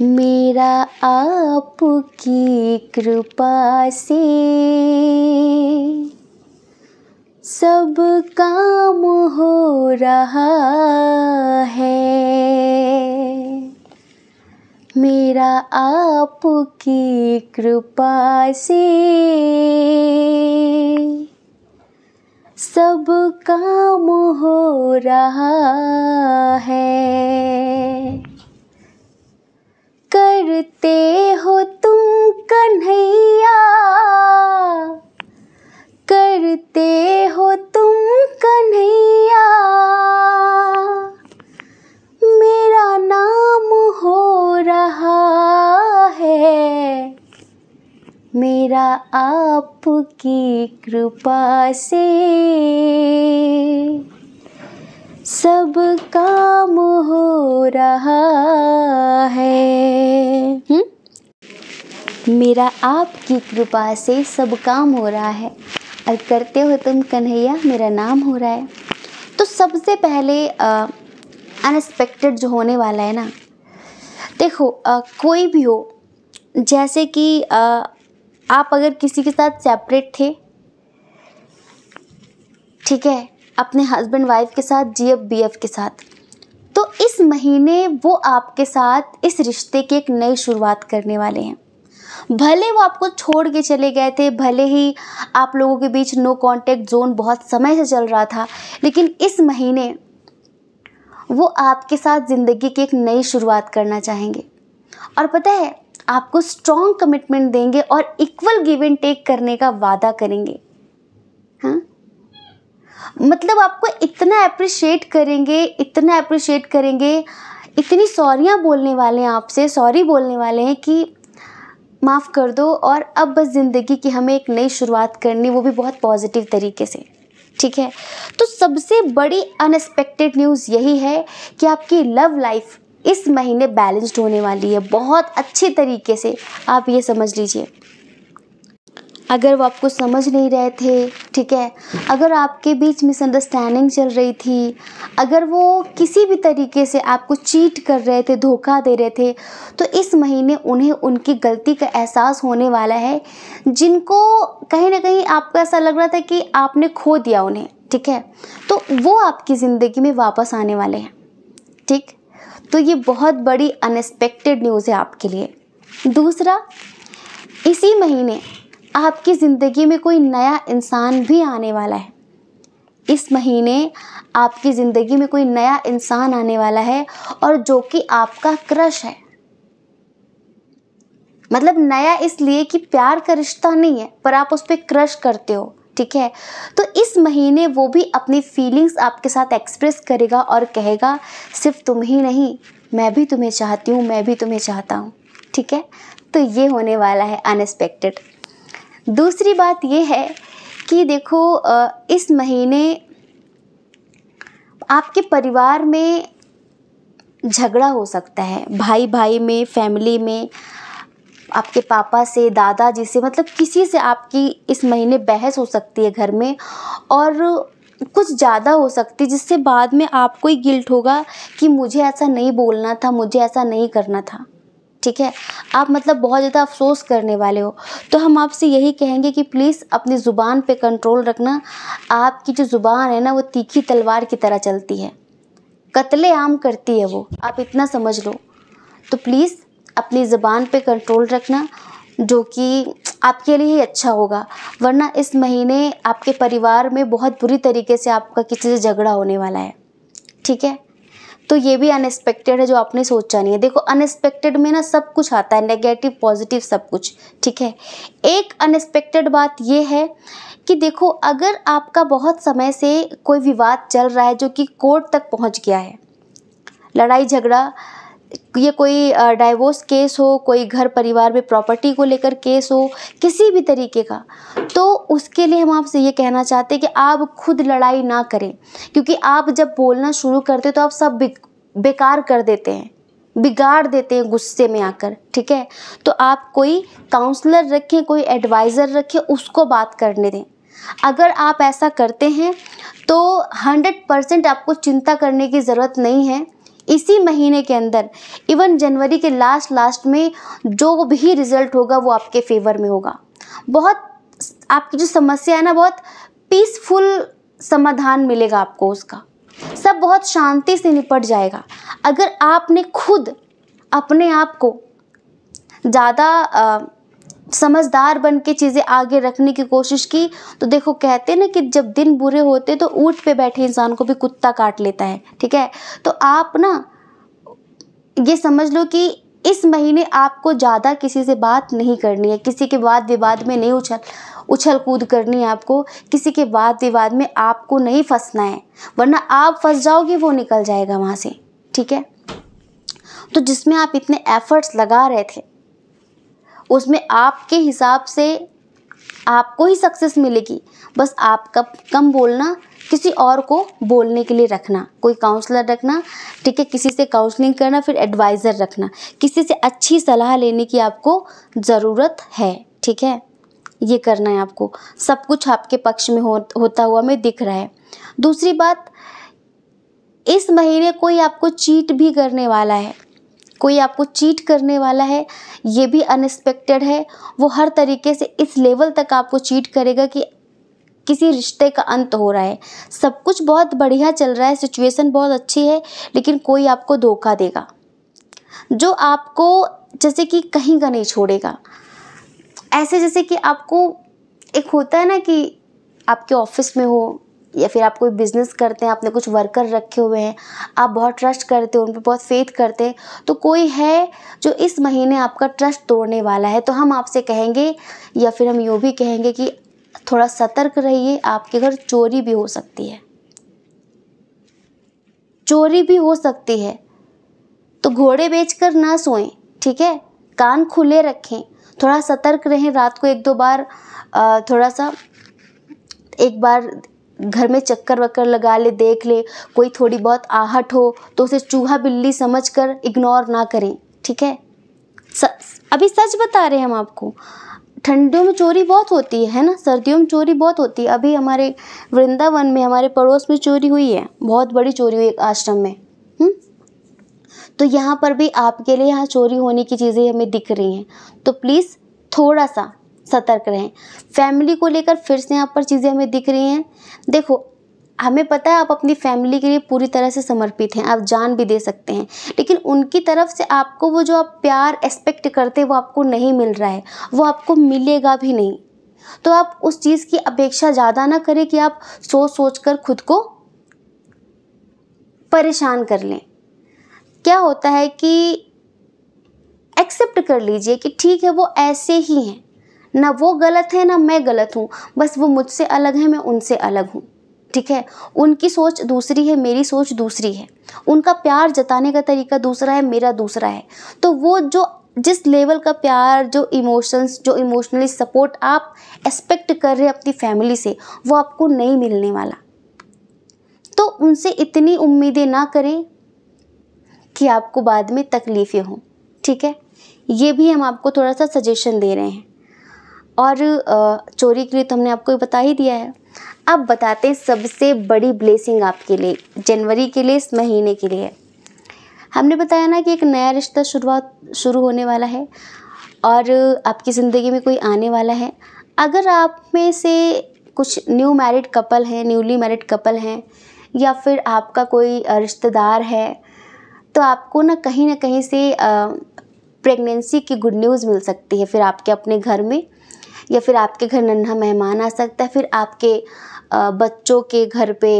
मेरा आपकी कृपा से सब काम हो रहा है। मेरा आपकी कृपा से। सब काम हो रहा है। करते हो तुम कन्हैया। करते हो तुम कन्हैया। मेरा नाम मेरा आपकी कृपा से। सब काम हो रहा है। हुँ? मेरा आपकी कृपा से सब काम हो रहा है। और करते हो तुम कन्हैया मेरा नाम हो रहा है। तो सबसे पहले अनएक्सपेक्टेड जो होने वाला है ना। देखो आ, कोई भी हो जैसे कि आ, आप अगर किसी के साथ सेपरेट थे, ठीक है, अपने हस्बैंड वाइफ के साथ, जी एफ़ बी एफ़ के साथ तो इस महीने वो आपके साथ इस रिश्ते की एक नई शुरुआत करने वाले हैं। भले वो आपको छोड़ के चले गए थे, भले ही आप लोगों के बीच नो कांटेक्ट जोन बहुत समय से चल रहा था, लेकिन इस महीने वो आपके साथ ज़िंदगी की एक नई शुरुआत करना चाहेंगे। और पता है आपको स्ट्रॉन्ग कमिटमेंट देंगे और इक्वल गिव एंड टेक करने का वादा करेंगे। हाँ? मतलब आपको इतना अप्रिशिएट करेंगे, इतना अप्रिशिएट करेंगे, इतनी सॉरियाँ बोलने वाले हैं आपसे सॉरी बोलने वाले हैं कि माफ़ कर दो और अब बस ज़िंदगी की हमें एक नई शुरुआत करनी, वो भी बहुत पॉजिटिव तरीके से। ठीक है? तो सबसे बड़ी अनएक्सपेक्टेड न्यूज़ यही है कि आपकी लव लाइफ इस महीने बैलेंस्ड होने वाली है। बहुत अच्छे तरीके से आप ये समझ लीजिए। अगर वो आपको समझ नहीं रहे थे, ठीक है? अगर आपके बीच मिसअंडरस्टैंडिंग चल रही थी, अगर वो किसी भी तरीके से आपको चीट कर रहे थे, धोखा दे रहे थे तो इस महीने उन्हें उनकी गलती का एहसास होने वाला है, जिनको कहीं ना कहीं आपको ऐसा लग रहा था कि आपने खो दिया उन्हें, ठीक है? तो वो आपकी ज़िंदगी में वापस आने वाले हैं, ठीक? तो ये बहुत बड़ी अनएक्सपेक्टेड न्यूज़ है आपके लिए। दूसरा, इसी महीने आपकी ज़िंदगी में कोई नया इंसान भी आने वाला है। इस महीने आपकी ज़िंदगी में कोई नया इंसान आने वाला है और जो कि आपका क्रश है। मतलब नया इसलिए कि प्यार का रिश्ता नहीं है, पर आप उस पर क्रश करते हो। ठीक है? तो इस महीने वो भी अपनी फीलिंग्स आपके साथ एक्सप्रेस करेगा और कहेगा, सिर्फ़ तुम ही नहीं, मैं भी तुम्हें चाहती हूँ, मैं भी तुम्हें चाहता हूँ। ठीक है? तो ये होने वाला है अनएक्सपेक्टेड दूसरी बात ये है कि देखो इस महीने आपके परिवार में झगड़ा हो सकता है। भाई भाई में फैमिली में आपके पापा से दादा जी से मतलब किसी से आपकी इस महीने बहस हो सकती है घर में और कुछ ज़्यादा हो सकती जिससे बाद में आपको ही गिल्ट होगा कि मुझे ऐसा नहीं बोलना था, मुझे ऐसा नहीं करना था। ठीक है? आप मतलब बहुत ज़्यादा अफसोस करने वाले हो। तो हम आपसे यही कहेंगे कि प्लीज़ अपनी ज़ुबान पे कंट्रोल रखना। आपकी जो ज़ुबान है ना, वो तीखी तलवार की तरह चलती है। कत्ले आम करती है वो। आप इतना समझ लो। तो प्लीज़ अपनी ज़बान पे कंट्रोल रखना, जो कि आपके लिए ही अच्छा होगा। वरना इस महीने आपके परिवार में बहुत बुरी तरीके से आपका किसी से झगड़ा होने वाला है। ठीक है? तो ये भी अनएक्सपेक्टेड है जो आपने सोचा नहीं है। देखो अनएक्सपेक्टेड में ना सब कुछ आता है नेगेटिव पॉजिटिव सब कुछ। ठीक है? एक अनएक्सपेक्टेड बात ये है कि देखो, अगर आपका बहुत समय से कोई विवाद चल रहा है जो कि कोर्ट तक पहुँच गया है, लड़ाई झगड़ा ये कोई डाइवोर्स केस हो, कोई घर परिवार में प्रॉपर्टी को लेकर केस हो, किसी भी तरीके का तो उसके लिए हम आपसे ये कहना चाहते हैं कि आप खुद लड़ाई ना करें, क्योंकि आप जब बोलना शुरू करते तो आप सब बेकार कर देते हैं, बिगाड़ देते हैं गुस्से में आकर, ठीक है? तो आप कोई काउंसलर रखें, कोई एडवाइज़र रखें, उसको बात करने दें। अगर आप ऐसा करते हैं तो हंड्रेड परसेंट आपको चिंता करने की ज़रूरत नहीं है इसी महीने के अंदर इवन जनवरी के लास्ट लास्ट में, जो भी रिज़ल्ट होगा, वो आपके फेवर में होगा। बहुत आपकी जो समस्या है ना, बहुत पीसफुल समाधान मिलेगा आपको उसका। सब बहुत शांति से निपट जाएगा। अगर आपने खुद अपने आप को ज़्यादा समझदार बन के चीज़ें आगे रखने की कोशिश की। तो देखो, कहते ना कि जब दिन बुरे होते तो ऊँट पे बैठे इंसान को भी कुत्ता काट लेता है, ठीक है? तो आप ना ये समझ लो कि इस महीने आपको ज़्यादा किसी से बात नहीं करनी है। किसी के वाद विवाद में नहीं उछल उछल कूद करनी है आपको। किसी के वाद विवाद में आपको नहीं फंसना है, वरना आप फंस जाओगे, वो निकल जाएगा वहाँ से, ठीक है? तो जिसमें आप इतने एफर्ट्स लगा रहे थे उसमें आपके हिसाब से आपको ही सक्सेस मिलेगी। बस आप कब, कम बोलना, किसी और को बोलने के लिए रखना। कोई काउंसलर रखना, ठीक है, किसी से काउंसलिंग करना, फिर एडवाइज़र रखना। किसी से अच्छी सलाह लेने की आपको ज़रूरत है, ठीक है? ये करना है आपको। सब कुछ आपके पक्ष में हो, होता हुआ में दिख रहा है। दूसरी बात, इस महीने कोई आपको चीट भी करने वाला है। कोई आपको चीट करने वाला है, ये भी अनएक्सपेक्टेड है, वो हर तरीके से इस लेवल तक आपको चीट करेगा कि किसी रिश्ते का अंत हो रहा है। सब कुछ बहुत बढ़िया चल रहा है सिचुएशन बहुत अच्छी है, लेकिन कोई आपको धोखा देगा। जो आपको जैसे कि कहीं का नहीं छोड़ेगा। ऐसे जैसे कि आपको, एक होता है ना कि आपके ऑफ़िस में हो या फिर आप कोई बिज़नेस करते हैं, आपने कुछ वर्कर रखे हुए हैं, आप बहुत ट्रस्ट करते हो, उन पर बहुत फेथ करते हैं तो कोई है जो इस महीने आपका ट्रस्ट तोड़ने वाला है तो हम आपसे कहेंगे या फिर हम यूँ भी कहेंगे कि थोड़ा सतर्क रहिए, आपके घर चोरी भी हो सकती है। चोरी भी हो सकती है। तो घोड़े बेचकर ना सोएँ, ठीक है? कान खुले रखें, थोड़ा सतर्क रहें, रात को एक दो बार थोड़ा सा, एक बार घर में चक्कर वक्कर लगा ले देख ले कोई थोड़ी बहुत आहट हो तो उसे चूहा बिल्ली समझकर इग्नोर ना करें ठीक है स, अभी सच बता रहे हैं हम आपको ठंडियों में चोरी बहुत होती है है ना सर्दियों में चोरी बहुत होती है अभी हमारे वृंदावन में हमारे पड़ोस में चोरी हुई है बहुत बड़ी चोरी हुई एक आश्रम में हुँ? हम्म? तो यहाँ पर भी आपके लिए यहाँ चोरी होने की चीज़ें हमें दिख रही हैं तो प्लीज़ थोड़ा सा सतर्क रहें। फैमिली को लेकर फिर से यहाँ पर चीज़ें हमें दिख रही हैं। देखो, हमें पता है आप अपनी फैमिली के लिए पूरी तरह से समर्पित हैं, आप जान भी दे सकते हैं, लेकिन उनकी तरफ़ से आपको वो जो आप प्यार एक्सपेक्ट करते वो आपको नहीं मिल रहा है, वो आपको मिलेगा भी नहीं। तो आप उस चीज़ की अपेक्षा ज़्यादा ना करें कि आप सोच सोच कर खुद को परेशान कर लें। क्या होता है कि एक्सेप्ट कर लीजिए कि ठीक है, वो ऐसे ही हैं। ना वो गलत है, ना मैं गलत हूँ। बस वो मुझसे अलग है, मैं उनसे अलग हूँ। ठीक है? उनकी सोच दूसरी है, मेरी सोच दूसरी है। उनका प्यार जताने का तरीका दूसरा है, मेरा दूसरा है। तो वो जो जिस लेवल का प्यार, जो इमोशंस जो इमोशनली सपोर्ट आप एक्सपेक्ट कर रहे हैं अपनी फैमिली से, वो आपको नहीं मिलने वाला। तो उनसे इतनी उम्मीदें ना करें कि आपको बाद में तकलीफ़ें हों। ठीक है? ये भी हम आपको थोड़ा सा सजेशन दे रहे हैं। और चोरी के लिए तो हमने आपको बता ही दिया है। अब बताते हैं सबसे बड़ी ब्लेसिंग आपके लिए, जनवरी के लिए इस महीने के लिए। हमने बताया ना कि एक नया रिश्ता शुरुआत, शुरू होने वाला है और आपकी ज़िंदगी में कोई आने वाला है। अगर आप में से कुछ न्यू मैरिड कपल हैं न्यूली मैरिड कपल हैं, या फिर आपका कोई रिश्तेदार है तो आपको ना कहीं ना कहीं से प्रेगनेंसी की गुड न्यूज़ मिल सकती है। फिर आपके अपने घर में या फिर आपके घर नन्हा मेहमान आ सकता है, फिर आपके बच्चों के घर पे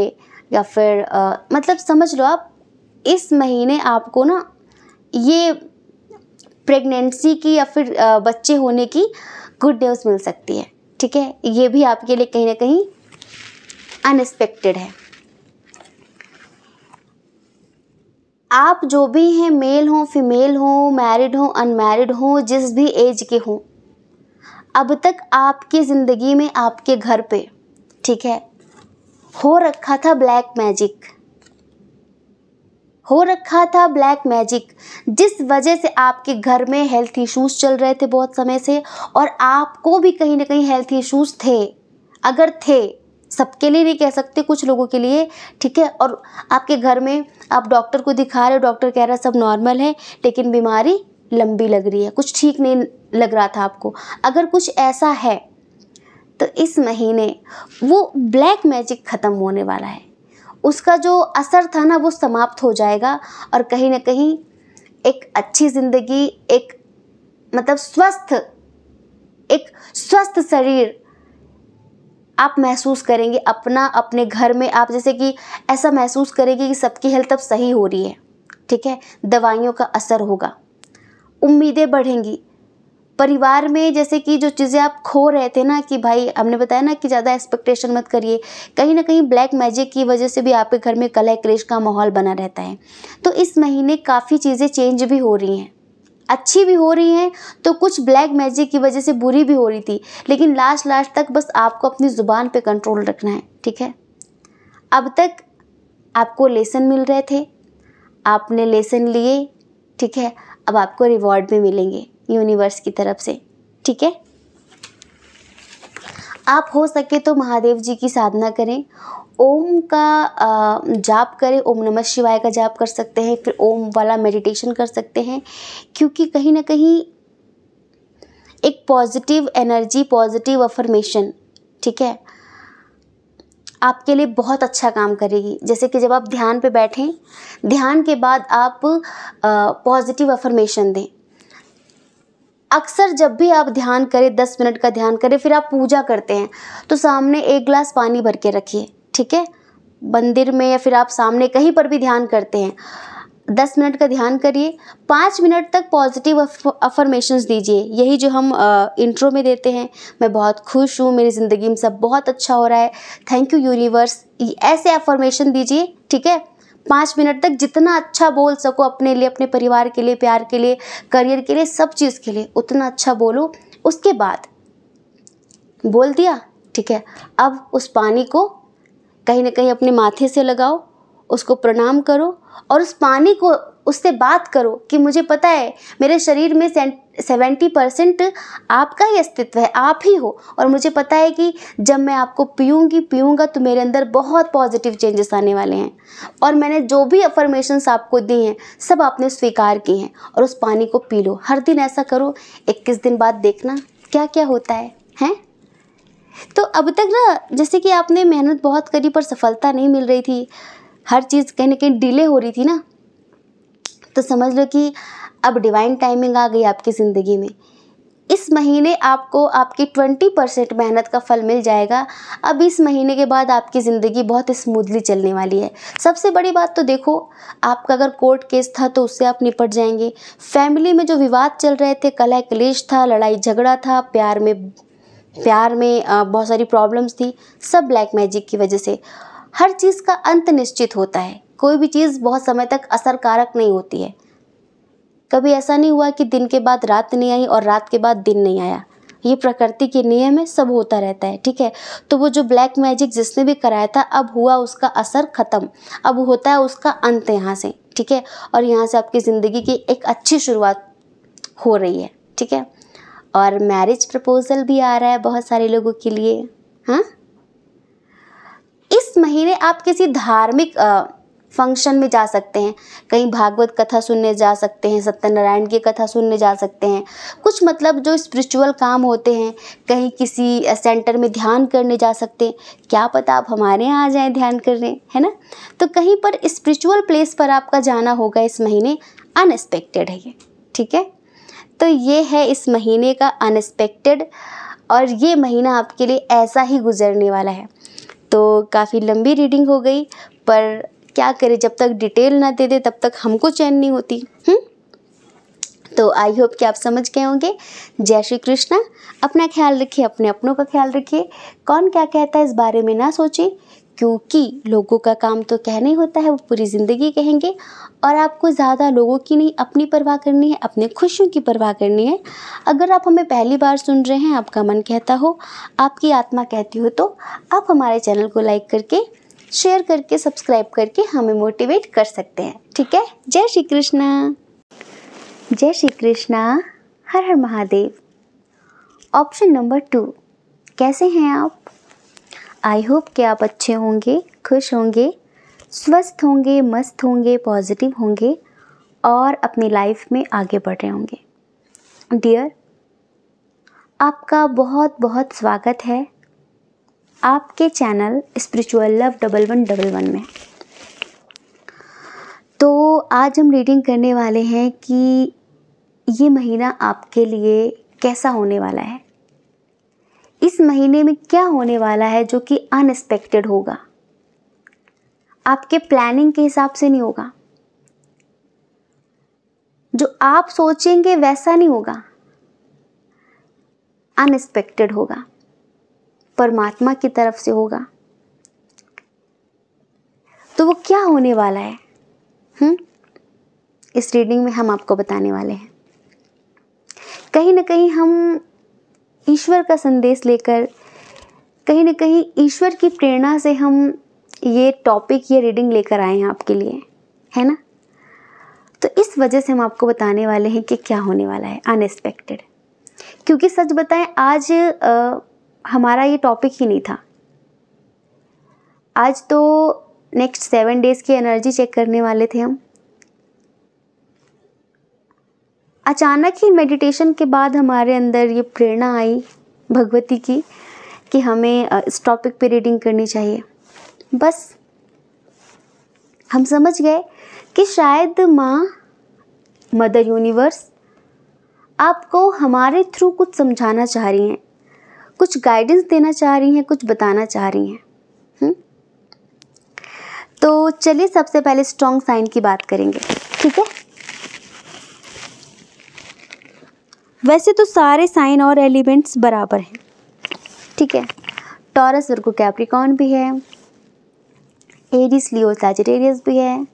या फिर मतलब समझ लो आप, इस महीने आपको ना ये प्रेगनेंसी की या फिर बच्चे होने की गुड न्यूज़ मिल सकती है, ठीक है? ये भी आपके लिए कहीं ना कहीं अनएक्सपेक्टेड है। आप जो भी हैं मेल हो फीमेल हो मैरिड हो अनमैरिड हो, जिस भी एज के हों अब तक आपकी ज़िंदगी में आपके घर पे, ठीक है? हो रखा था ब्लैक मैजिक हो रखा था ब्लैक मैजिक जिस वजह से आपके घर में हेल्थ इश्यूज़ चल रहे थे बहुत समय से, और आपको भी कहीं ना कहीं हेल्थ इश्यूज़ थे, अगर थे, सबके लिए नहीं कह सकते, कुछ लोगों के लिए, ठीक है? और आपके घर में, आप डॉक्टर को दिखा रहे हो डॉक्टर कह रहा है सब नॉर्मल है, लेकिन बीमारी लंबी लग रही है, कुछ ठीक नहीं लग रहा था आपको। अगर कुछ ऐसा है तो इस महीने वो ब्लैक मैजिक ख़त्म होने वाला है। उसका जो असर था ना, वो समाप्त हो जाएगा और कहीं ना कहीं एक अच्छी ज़िंदगी, एक मतलब स्वस्थ, एक स्वस्थ शरीर आप महसूस करेंगे। अपना, अपने घर में आप, जैसे कि ऐसा महसूस करेंगे कि सबकी हेल्थ अब सही हो रही है, ठीक है? दवाइयों का असर होगा, उम्मीदें बढ़ेंगी परिवार में जैसे कि जो चीज़ें आप खो रहे थे ना कि भाई, हमने बताया ना कि ज़्यादा एक्सपेक्टेशन मत करिए। कहीं ना कहीं ब्लैक मैजिक की वजह से भी आपके घर में कलह क्लेश का माहौल बना रहता है। तो इस महीने काफ़ी चीज़ें चेंज भी हो रही हैं। अच्छी भी हो रही हैं तो कुछ ब्लैक मैजिक की वजह से बुरी भी हो रही थी, लेकिन लास्ट लास्ट तक बस आपको अपनी ज़ुबान पे कंट्रोल रखना है, ठीक है? अब तक आपको लेसन मिल रहे थे, आपने लेसन लिए, ठीक है? अब आपको रिवॉर्ड भी मिलेंगे। यूनिवर्स की तरफ़ से, ठीक है? आप हो सके तो महादेव जी की साधना करें। ओम का जाप करें, ओम नमः शिवाय का जाप कर सकते हैं, फिर ओम वाला मेडिटेशन कर सकते हैं, क्योंकि कहीं ना कहीं एक पॉजिटिव एनर्जी पॉजिटिव अफर्मेशन ठीक है? आपके लिए बहुत अच्छा काम करेगी। जैसे कि जब आप ध्यान पे बैठें, ध्यान के बाद आप पॉजिटिव अफर्मेशन दें। अक्सर जब भी आप ध्यान करें, दस मिनट का ध्यान करें, फिर आप पूजा करते हैं तो सामने एक गिलास पानी भर के रखिए, ठीक है? मंदिर में या फिर आप सामने कहीं पर भी ध्यान करते हैं, दस मिनट का ध्यान करिए, पाँच मिनट तक पॉजिटिव अफर्मेशंस दीजिए, यही जो हम इंट्रो में देते हैं, मैं बहुत खुश हूँ, मेरी ज़िंदगी में सब बहुत अच्छा हो रहा है थैंक यू यूनिवर्स ऐसे अफर्मेशन दीजिए, ठीक है? पाँच मिनट तक जितना अच्छा बोल सको अपने लिए, अपने परिवार के लिए, प्यार के लिए, करियर के लिए, सब चीज़ के लिए, उतना अच्छा बोलो। उसके बाद बोल दिया, ठीक है? अब उस पानी को कहीं ना कहीं अपने माथे से लगाओ, उसको प्रणाम करो और उस पानी को उससे बात करो कि मुझे पता है, मेरे शरीर में सेवेंटी परसेंट आपका ही अस्तित्व है, आप ही हो। और मुझे पता है कि जब मैं आपको पीऊँगी, पीऊँगा तो मेरे अंदर बहुत पॉजिटिव चेंजेस आने वाले हैं। और मैंने जो भी अफर्मेशंस आपको दी हैं, सब आपने स्वीकार की हैं। और उस पानी को पी लो। हर दिन ऐसा करो, इक्कीस दिन बाद देखना क्या क्या होता है, हैं? तो अब तक ना, जैसे कि आपने मेहनत बहुत करी पर सफलता नहीं मिल रही थी। हर चीज़ कहीं ना कहीं डिले हो रही थी ना। तो समझ लो कि अब डिवाइन टाइमिंग आ गई आपकी ज़िंदगी में। इस महीने आपको आपकी ट्वेंटी परसेंट मेहनत का फल मिल जाएगा। अब इस महीने के बाद आपकी ज़िंदगी बहुत स्मूथली चलने वाली है। सबसे बड़ी बात तो देखो, आपका अगर कोर्ट केस था तो उससे आप निपट जाएँगे। फैमिली में जो विवाद चल रहे थे, कलह क्लेश था, लड़ाई झगड़ा था, प्यार में प्यार में बहुत सारी प्रॉब्लम्स थी, सब ब्लैक मैजिक की वजह से। हर चीज़ का अंत निश्चित होता है। कोई भी चीज़ बहुत समय तक असरकारक नहीं होती है। कभी ऐसा नहीं हुआ कि दिन के बाद रात नहीं आई और रात के बाद दिन नहीं आया। ये प्रकृति के नियम है, सब होता रहता है, ठीक है? तो वो जो ब्लैक मैजिक जिसने भी कराया था, अब हुआ उसका असर ख़त्म। अब होता है उसका अंत यहाँ से, ठीक है? और यहाँ से आपकी ज़िंदगी की एक अच्छी शुरुआत हो रही है, ठीक है? और मैरिज प्रपोजल भी आ रहा है बहुत सारे लोगों के लिए हाँ? इस महीने आप किसी धार्मिक फ़ंक्शन में जा सकते हैं। कहीं भागवत कथा सुनने जा सकते हैं, सत्यनारायण की कथा सुनने जा सकते हैं। कुछ मतलब जो स्पिरिचुअल काम होते हैं, कहीं किसी सेंटर में ध्यान करने जा सकते हैं। क्या पता आप हमारे यहाँ आ जाएँ ध्यान करने, है ना? तो कहीं पर स्पिरिचुअल प्लेस पर आपका जाना होगा इस महीने अनएक्सपेक्टेड है ये, ठीक है? तो ये है इस महीने का अनएक्सपेक्टेड और ये महीना आपके लिए ऐसा ही गुजरने वाला है। तो काफ़ी लंबी रीडिंग हो गई, पर क्या करें? जब तक डिटेल ना दे दे, तब तक हमको चैन नहीं होती। हुँ? तो आई होप कि आप समझ गए होंगे। जय श्री कृष्णा। अपना ख्याल रखिए, अपने अपनों का ख्याल रखिए। कौन क्या कहता है इस बारे में ना सोचिए क्योंकि लोगों का काम तो कहना ही होता है, वो पूरी ज़िंदगी कहेंगे। और आपको ज़्यादा लोगों की नहीं, अपनी परवाह करनी है, अपने खुशियों की परवाह करनी है। अगर आप हमें पहली बार सुन रहे हैं, आपका मन कहता हो, आपकी आत्मा कहती हो तो आप हमारे चैनल को लाइक करके शेयर करके सब्सक्राइब करके हमें मोटिवेट कर सकते हैं। ठीक है? जय श्री कृष्णा। जय श्री कृष्णा। हर हर महादेव। ऑप्शन नंबर टू कैसे हैं आप? आई होप कि आप अच्छे होंगे, खुश होंगे, स्वस्थ होंगे, मस्त होंगे पॉजिटिव होंगे और अपनी लाइफ में आगे बढ़ रहे होंगे। डियर आपका बहुत बहुत स्वागत है। आपके channel spiritual love double one double one में। तो आज हम रीडिंग करने वाले हैं कि ये महीना आपके लिए कैसा होने वाला है। इस महीने में क्या होने वाला है जो कि अनएक्सपेक्टेड होगा? आपके प्लानिंग के हिसाब से नहीं होगा। जो आप सोचेंगे वैसा नहीं होगा। अनएक्सपेक्टेड होगा। परमात्मा की तरफ़ से होगा। तो वो क्या होने वाला है? हम्म? इस रीडिंग में हम आपको बताने वाले हैं। कहीं ना कहीं हम ईश्वर का संदेश लेकर कहीं ना कहीं ईश्वर की प्रेरणा से हम ये टॉपिक ये रीडिंग लेकर आए हैं आपके लिए है ना? तो इस वजह से हम आपको बताने वाले हैं कि क्या होने वाला है अनएक्सपेक्टेड क्योंकि सच बताएँ आज आ, हमारा ये टॉपिक ही नहीं था। आज तो नेक्स्ट सेवन डेज़ की एनर्जी चेक करने वाले थे हम। अचानक ही मेडिटेशन के बाद हमारे अंदर ये प्रेरणा आई भगवती की कि हमें इस टॉपिक पे रीडिंग करनी चाहिए। बस, हम समझ गए कि शायद माँ मदर यूनिवर्स आपको हमारे थ्रू कुछ समझाना चाह रही हैं। कुछ गाइडेंस देना चाह रही हैं, कुछ बताना चाह रही हैं। हम्म? तो चलिए सबसे पहले स्ट्रॉन्ग साइन की बात करेंगे, ठीक है? वैसे तो सारे साइन और एलिमेंट्स बराबर हैं, ठीक है? टॉरस वर्गो कैप्रिकॉन भी है। एरिस लियो सैजिटेरियस भी है।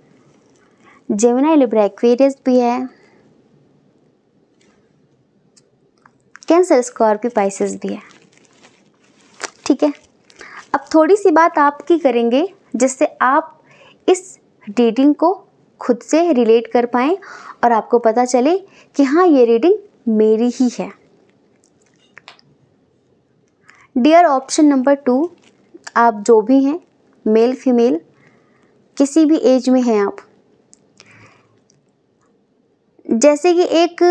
जेमिनाई लिब्रा एक्वेरियस भी है। कैंसर स्कॉर्पियो पाइसिस भी है। ठीक है? अब थोड़ी सी बात आपकी करेंगे, जिससे आप इस रीडिंग को खुद से रिलेट कर पाएँ और आपको पता चले कि हाँ ये रीडिंग मेरी ही है। डियर ऑप्शन नंबर टू आप जो भी हैं मेल फीमेल किसी भी एज में हैं आप, जैसे कि एक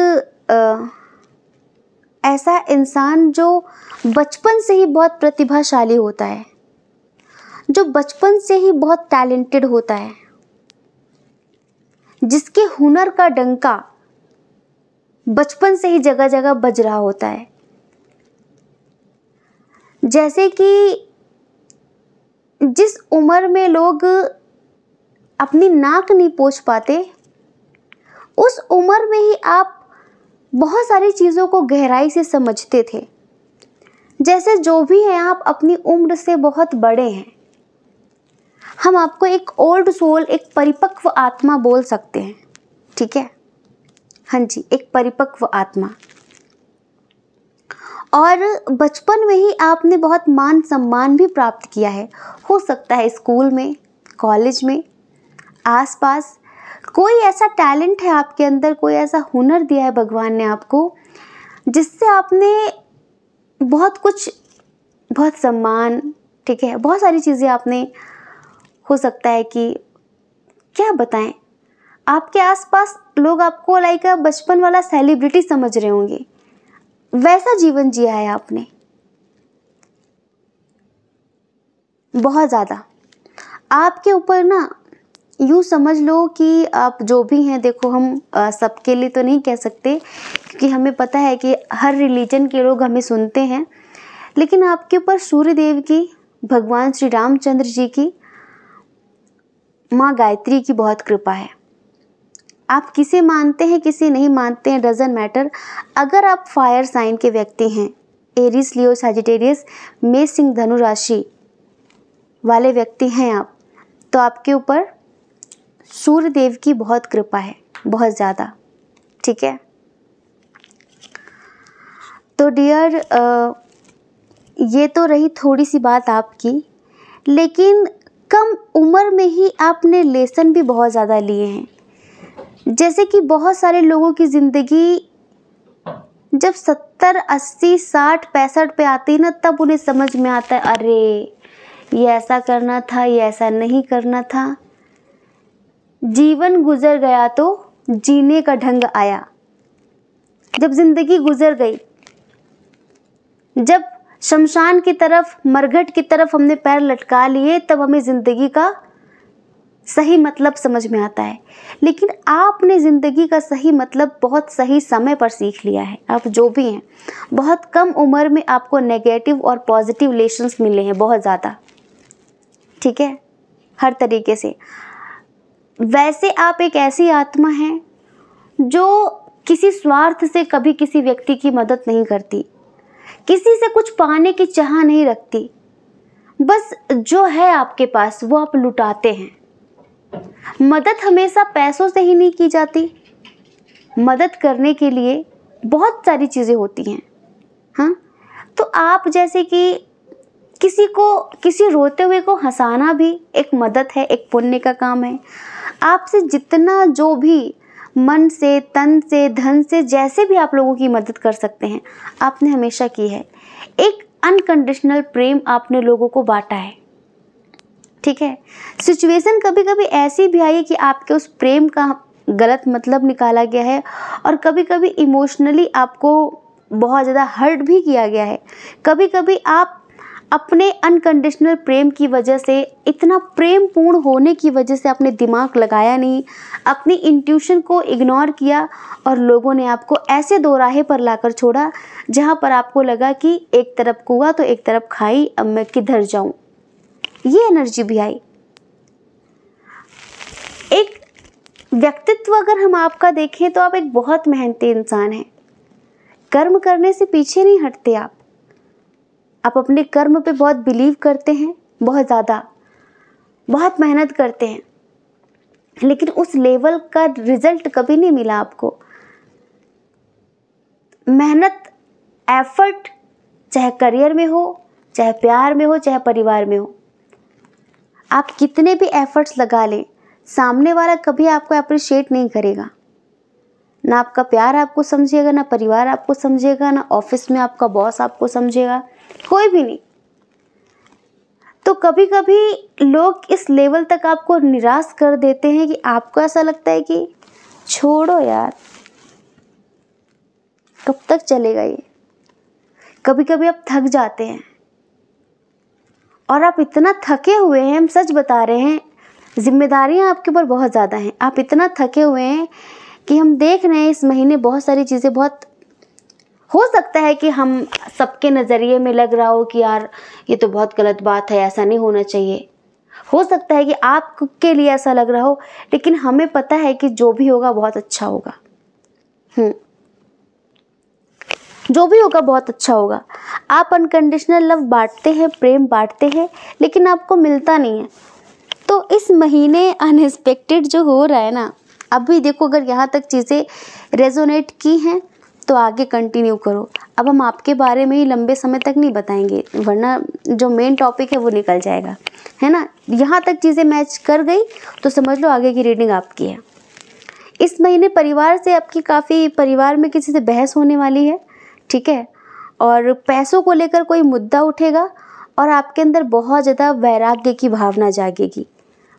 ऐसा इंसान जो बचपन से ही बहुत प्रतिभाशाली होता है, जो बचपन से ही बहुत टैलेंटेड होता है, जिसके हुनर का डंका बचपन से ही जगह जगह बज रहा होता है। जैसे कि जिस उम्र में लोग अपनी नाक नहीं पोछ पाते, उस उम्र में ही आप बहुत सारी चीज़ों को गहराई से समझते थे। जैसे जो भी हैं, आप अपनी उम्र से बहुत बड़े हैं। हम आपको एक ओल्ड सोल एक परिपक्व आत्मा बोल सकते हैं। ठीक है? हाँ जी, एक परिपक्व आत्मा। और बचपन में ही आपने बहुत मान सम्मान भी प्राप्त किया है। हो सकता है स्कूल में, कॉलेज में, आसपास कोई ऐसा टैलेंट है आपके अंदर? कोई ऐसा हुनर दिया है भगवान ने आपको, जिससे आपने बहुत कुछ, बहुत सम्मान, ठीक है, बहुत सारी चीज़ें आपने, हो सकता है कि, क्या बताएँ? आपके आसपास लोग आपको लाइक बचपन वाला सेलिब्रिटी समझ रहे होंगे। वैसा जीवन जिया है आपने। बहुत ज़्यादा। आपके ऊपर ना यूँ समझ लो कि आप जो भी हैं, देखो हम सबके लिए तो नहीं कह सकते, क्योंकि हमें पता है कि हर रिलीजन के लोग हमें सुनते हैं। लेकिन आपके ऊपर सूर्य देव की, भगवान श्री रामचंद्र जी की, माँ गायत्री की बहुत कृपा है। आप किसे मानते हैं, किसे नहीं मानते हैं डजेंट मैटर अगर आप फायर साइन के व्यक्ति हैं एरिस लियो सजिटेरियस मे सिंह, धनु राशि वाले व्यक्ति हैं आप तो आपके ऊपर सूर्य देव की बहुत कृपा है, बहुत ज़्यादा। ठीक है? तो डियर ये तो रही थोड़ी सी बात आपकी, लेकिन कम उम्र में ही आपने लेसन भी बहुत ज़्यादा लिए हैं। जैसे कि बहुत सारे लोगों की ज़िंदगी जब सत्तर, अस्सी, साठ, पैंसठ पे आती है ना, तब उन्हें समझ में आता है, अरे, ये ऐसा करना था, ये ऐसा नहीं करना था। जीवन गुजर गया तो जीने का ढंग आया। जब ज़िंदगी गुजर गई, जब शमशान की तरफ़, मरघट की तरफ़ हमने पैर लटका लिए, तब हमें ज़िंदगी का सही मतलब समझ में आता है। लेकिन आपने ज़िंदगी का सही मतलब बहुत सही समय पर सीख लिया है। आप जो भी हैं, बहुत कम उम्र में आपको नेगेटिव और पॉजिटिव रिलेशंस मिले हैं, बहुत ज़्यादा। ठीक है? हर तरीके से। वैसे आप एक ऐसी आत्मा हैं जो किसी स्वार्थ से कभी किसी व्यक्ति की मदद नहीं करती, किसी से कुछ पाने की चाह नहीं रखती। बस जो है आपके पास, वो आप लुटाते हैं। मदद हमेशा पैसों से ही नहीं की जाती। मदद करने के लिए बहुत सारी चीज़ें होती हैं। हाँ? तो आप जैसे कि किसी को, किसी रोते हुए को हंसाना भी एक मदद है, एक पुण्य का काम है। आपसे जितना जो भी मन से, तन से, धन से, जैसे भी आप लोगों की मदद कर सकते हैं, आपने हमेशा की है। एक अनकंडीशनल प्रेम आपने लोगों को बांटा है। ठीक है? सिचुएशन कभी कभी ऐसी भी आई है कि आपके उस प्रेम का गलत मतलब निकाला गया है और कभी कभी इमोशनली आपको बहुत ज़्यादा हर्ट भी किया गया है। कभी कभी आप अपने अनकंडीशनल प्रेम की वजह से, इतना प्रेम पूर्ण होने की वजह से अपने दिमाग लगाया नहीं, अपनी इंट्यूशन को इग्नोर किया और लोगों ने आपको ऐसे दो राहे पर लाकर छोड़ा, जहाँ पर आपको लगा कि एक तरफ़ कुआ तो एक तरफ़ खाई, अब मैं किधर जाऊँ? ये एनर्जी भी आई। एक व्यक्तित्व अगर हम आपका देखें तो आप एक बहुत मेहनती इंसान हैं। कर्म करने से पीछे नहीं हटते आप। आप अपने कर्म पे बहुत बिलीव करते हैं, बहुत ज़्यादा, बहुत मेहनत करते हैं, लेकिन उस लेवल का रिज़ल्ट कभी नहीं मिला आपको। मेहनत एफर्ट चाहे करियर में हो, चाहे प्यार में हो, चाहे परिवार में हो, आप कितने भी एफर्ट्स लगा लें, सामने वाला कभी आपको अप्रिशिएट नहीं करेगा। ना आपका प्यार आपको समझेगा, ना परिवार आपको समझेगा, ना ऑफ़िस में आपका बॉस आपको समझेगा। कोई भी नहीं। तो कभी कभी लोग इस लेवल तक आपको निराश कर देते हैं कि आपको ऐसा लगता है कि छोड़ो यार, कब तक चलेगा ये? कभी कभी आप थक जाते हैं। और आप इतना थके हुए हैं, हम सच बता रहे हैं, जिम्मेदारियाँ आपके ऊपर बहुत ज़्यादा हैं। आप इतना थके हुए हैं कि हम देख रहे हैं इस महीने बहुत सारी चीज़ें, बहुत हो सकता है कि हम सबके नज़रिए में लग रहा हो कि यार, ये तो बहुत गलत बात है, ऐसा नहीं होना चाहिए। हो सकता है कि आपके लिए ऐसा लग रहा हो, लेकिन हमें पता है कि जो भी होगा बहुत अच्छा होगा। हम्म। जो भी होगा बहुत अच्छा होगा। आप अनकंडीशनल लव बांटते हैं, प्रेम बांटते हैं, लेकिन आपको मिलता नहीं है। तो इस महीने अनएक्सपेक्टेड जो हो रहा है ना, अभी देखो अगर यहाँ तक चीज़ें रेजोनेट की हैं तो आगे कंटिन्यू करो। अब हम आपके बारे में ही लंबे समय तक नहीं बताएँगे, वरना जो मेन टॉपिक है वो निकल जाएगा। है ना? यहाँ तक चीज़ें मैच कर गई तो समझ लो आगे की रीडिंग आपकी है। इस महीने परिवार से आपकी काफ़ी परिवार में किसी से बहस होने वाली है, ठीक है? और पैसों को लेकर कोई मुद्दा उठेगा, और आपके अंदर बहुत ज़्यादा वैराग्य की भावना जागेगी।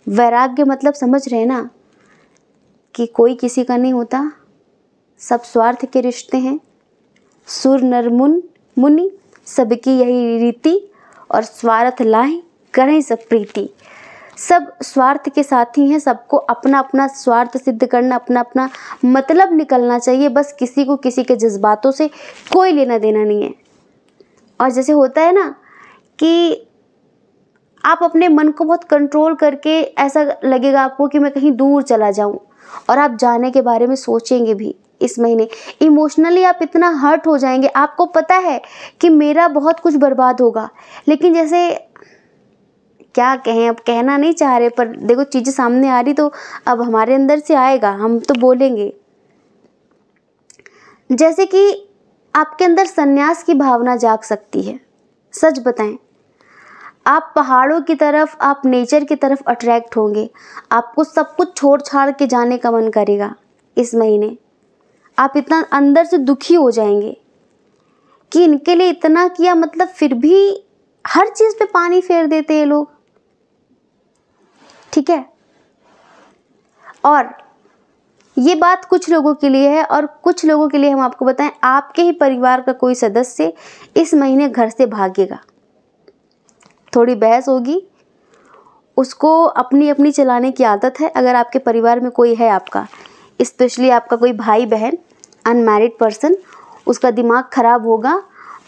वैराग्य मतलब समझ रहे ना, कि कोई किसी का नहीं होता। सब स्वार्थ के रिश्ते हैं। सुर नर मुन, मुनि, सबकी यही रीति और स्वार्थ लाए, करें सब प्रीति। सब स्वार्थ के साथी हैं, सबको अपना अपना स्वार्थ सिद्ध करना अपना अपना मतलब निकलना चाहिए। बस किसी को किसी के जज्बातों से कोई लेना देना नहीं है। और जैसे होता है ना कि आप अपने मन को बहुत कंट्रोल करके ऐसा लगेगा आपको कि मैं कहीं दूर चला जाऊँ और आप जाने के बारे में सोचेंगे भी। इस महीने। इमोशनली आप इतना हर्ट हो जाएँगे। आपको पता है कि मेरा बहुत कुछ बर्बाद होगा। लेकिन जैसे क्या कहें, अब कहना नहीं चाह रहे, पर देखो चीज़ें सामने आ रही तो अब हमारे अंदर से आएगा। हम तो बोलेंगे। जैसे कि आपके अंदर संन्यास की भावना जाग सकती है। सच बताएँ, आप पहाड़ों की तरफ़, आप नेचर की तरफ़ अट्रैक्ट होंगे। आपको सब कुछ छोड़ छाड़ के जाने का मन करेगा इस महीने। आप इतना अंदर से दुखी हो जाएँगे कि इनके लिए इतना किया मतलब फिर भी हर चीज़ पे पानी फेर देते हैं लोग। ठीक है? और ये बात कुछ लोगों के लिए है और कुछ लोगों के लिए हम आपको बताएँ, आपके ही परिवार का कोई सदस्य इस महीने घर से भागेगा। थोड़ी बहस होगी, उसको अपनी अपनी चलाने की आदत है, अगर आपके परिवार में कोई है आपका, स्पेशली आपका कोई भाई बहन अनमैरिड पर्सन उसका दिमाग ख़राब होगा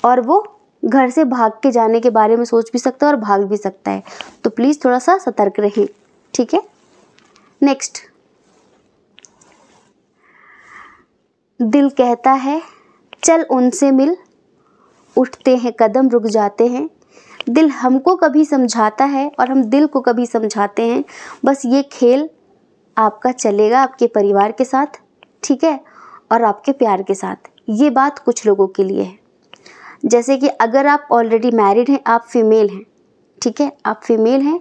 और वो घर से भाग के जाने के बारे में सोच भी सकता है और भाग भी सकता है। तो प्लीज़ थोड़ा सा सतर्क रहें ठीक है? नेक्स्ट दिल कहता है, चल उनसे मिल। उठते हैं, कदम रुक जाते हैं। दिल हमको कभी समझाता है और हम दिल को कभी समझाते हैं। बस ये खेल आपका चलेगा, आपके परिवार के साथ, ठीक है? और आपके प्यार के साथ। ये बात कुछ लोगों के लिए है। जैसे कि अगर आप ऑलरेडी मैरिड हैं, आप फीमेल हैं, ठीक है? आप फीमेल हैं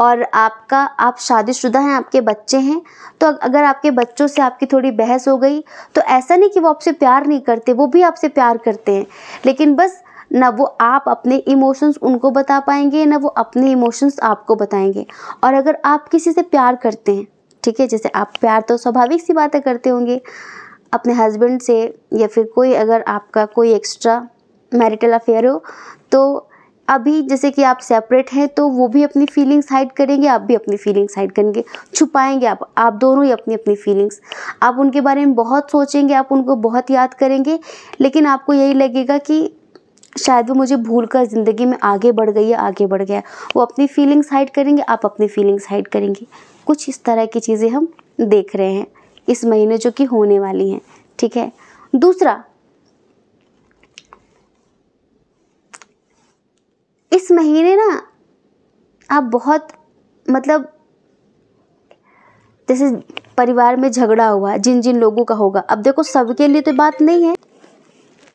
और आपका, आप शादीशुदा हैं, आपके बच्चे हैं तो अगर आपके बच्चों से आपकी थोड़ी बहस हो गई तो ऐसा नहीं कि वो आपसे प्यार नहीं करते, वो भी आपसे प्यार करते हैं। लेकिन बस ना वो आप अपने इमोशंस उनको बता पाएँगे, ना वो अपने इमोशंस आपको बताएँगे। और अगर आप किसी से प्यार करते हैं, ठीक है? जैसे आप प्यार तो स्वाभाविक सी बातें करते होंगे अपने हस्बैंड से या फिर कोई अगर आपका कोई एक्स्ट्रा मैरिटल अफेयर हो तो अभी जैसे कि आप सेपरेट हैं तो वो भी अपनी फीलिंग्स हाइड करेंगे, आप भी अपनी फीलिंग्स हाइड करेंगे, छुपाएँगे आप आप दोनों ही अपनी अपनी फीलिंग्स आप उनके बारे में बहुत सोचेंगे, आप उनको बहुत याद करेंगे, लेकिन आपको यही लगेगा कि शायद वो मुझे भूल कर ज़िंदगी में आगे बढ़ गई है, आगे बढ़ गया वो अपनी फीलिंग्स हाइड करेंगे, आप अपनी फीलिंग्स हाइड करेंगे। कुछ इस तरह की चीज़ें हम देख रहे हैं। इस महीने जो कि होने वाली हैं, ठीक है? दूसरा, इस महीने ना आप बहुत मतलब जैसे परिवार में झगड़ा हुआ जिन जिन लोगों का होगा। अब देखो, सबके लिए तो बात नहीं है।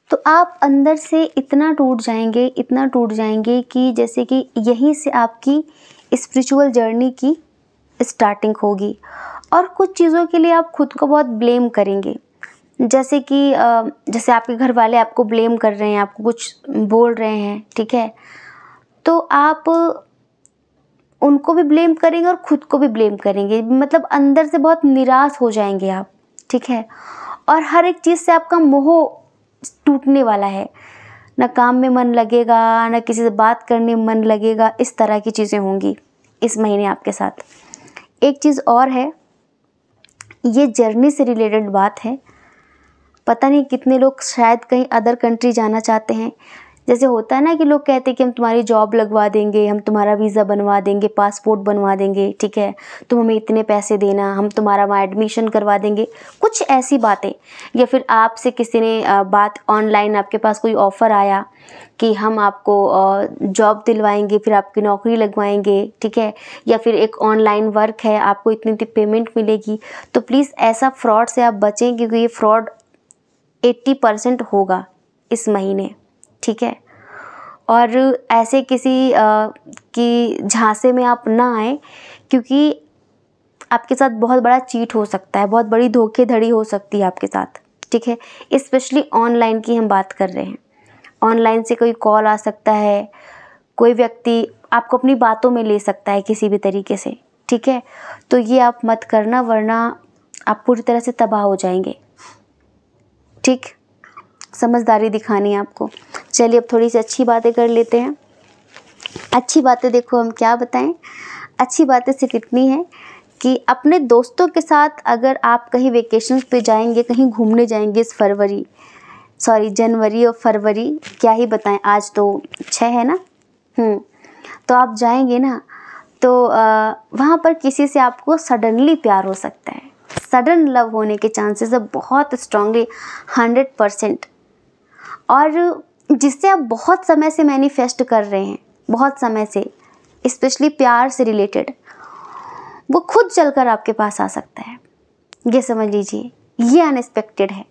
तो आप अंदर से इतना टूट जाएँगे, इतना टूट जाएँगे कि जैसे कि यहीं से आपकी स्पिरिचुअल जर्नी की स्टार्टिंग होगी। और कुछ चीज़ों के लिए आप खुद को बहुत ब्लेम करेंगे। जैसे कि जैसे आपके घर वाले आपको ब्लेम कर रहे हैं, आपको कुछ बोल रहे हैं, ठीक है? तो आप उनको भी ब्लेम करेंगे और ख़ुद को भी ब्लेम करेंगे। मतलब अंदर से बहुत निराश हो जाएँगे आप, ठीक है? और हर एक चीज़ से आपका मोह टूटने वाला है। ना काम में मन लगेगा, ना किसी से बात करने में मन लगेगा, इस तरह की चीज़ें होंगी इस महीने आपके साथ। एक चीज़ और है, ये जर्नी से रिलेटेड बात है। पता नहीं कितने लोग शायद कहीं अदर कंट्री जाना चाहते हैं। जैसे होता है ना कि लोग कहते हैं कि हम तुम्हारी जॉब लगवा देंगे, हम तुम्हारा वीज़ा बनवा देंगे पासपोर्ट बनवा देंगे, ठीक है? तुम हमें इतने पैसे देना, हम तुम्हारा वहाँ एडमिशन करवा देंगे। कुछ ऐसी बातें। या फिर आपसे किसी ने बात ऑनलाइन आपके पास कोई ऑफ़र आया कि हम आपको जॉब दिलवाएँगे, फिर आपकी नौकरी लगवाएँगे, ठीक है? या फिर एक ऑनलाइन वर्क है, आपको इतनी इतनी पेमेंट मिलेगी तो प्लीज़ ऐसा फ्रॉड से आप बचें क्योंकि ये फ्रॉड एट्टी परसेंट होगा इस महीने। ठीक है? और ऐसे किसी की झांसे में आप ना आए, क्योंकि आपके साथ बहुत बड़ा चीट हो सकता है, बहुत बड़ी धोखेधड़ी हो सकती है आपके साथ, ठीक है? स्पेशली ऑनलाइन की हम बात कर रहे हैं। ऑनलाइन से कोई कॉल आ सकता है, कोई व्यक्ति आपको अपनी बातों में ले सकता है किसी भी तरीके से, ठीक है? तो ये आप मत करना, वरना आप पूरी तरह से तबाह हो जाएँगे, ठीक? समझदारी दिखानी है आपको। चलिए अब थोड़ी सी अच्छी बातें कर लेते हैं। अच्छी बातें देखो हम क्या बताएँ। अच्छी बातें सिर्फ़ इतनी है कि अपने दोस्तों के साथ अगर आप कहीं वेकेशन पे जाएँगे कहीं घूमने जाएँगे इस फरवरी सॉरी जनवरी और फरवरी क्या ही बताएँ आज तो छः है ना? हम्म, तो आप जाएँगे ना तो वहाँ पर किसी से आपको सडनली प्यार हो सकता है। सडन लव होने के चांसेस है बहुत स्ट्रांगली हंड्रेड परसेंट और जिससे आप बहुत समय से मैनिफेस्ट कर रहे हैं, बहुत समय से स्पेशली प्यार से रिलेटेड वो खुद चलकर आपके पास आ सकता है। ये समझ लीजिए, ये अनएक्सपेक्टेड है।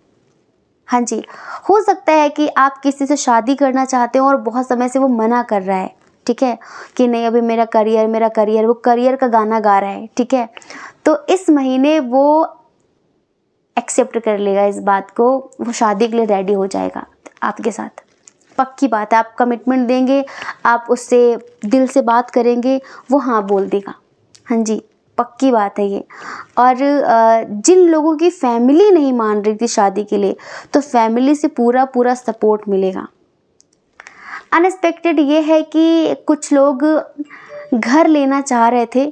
हाँ जी, हो सकता है कि आप किसी से शादी करना चाहते हो और बहुत समय से वो मना कर रहा है, ठीक है? कि नहीं, अभी मेरा करियर मेरा करियर वो करियर का गाना गा रहा है, ठीक है? तो इस महीने वो एक्सेप्ट कर लेगा इस बात को, वो शादी के लिए रेडी हो जाएगा। आपके साथ। पक्की बात है, आप कमिटमेंट देंगे, आप उससे दिल से बात करेंगे, वो हाँ बोल देगा। हाँ जी, पक्की बात है ये। और जिन लोगों की फैमिली नहीं मान रही थी शादी के लिए तो फैमिली से पूरा पूरा सपोर्ट मिलेगा। अनएक्सपेक्टेड ये है कि कुछ लोग घर लेना चाह रहे थे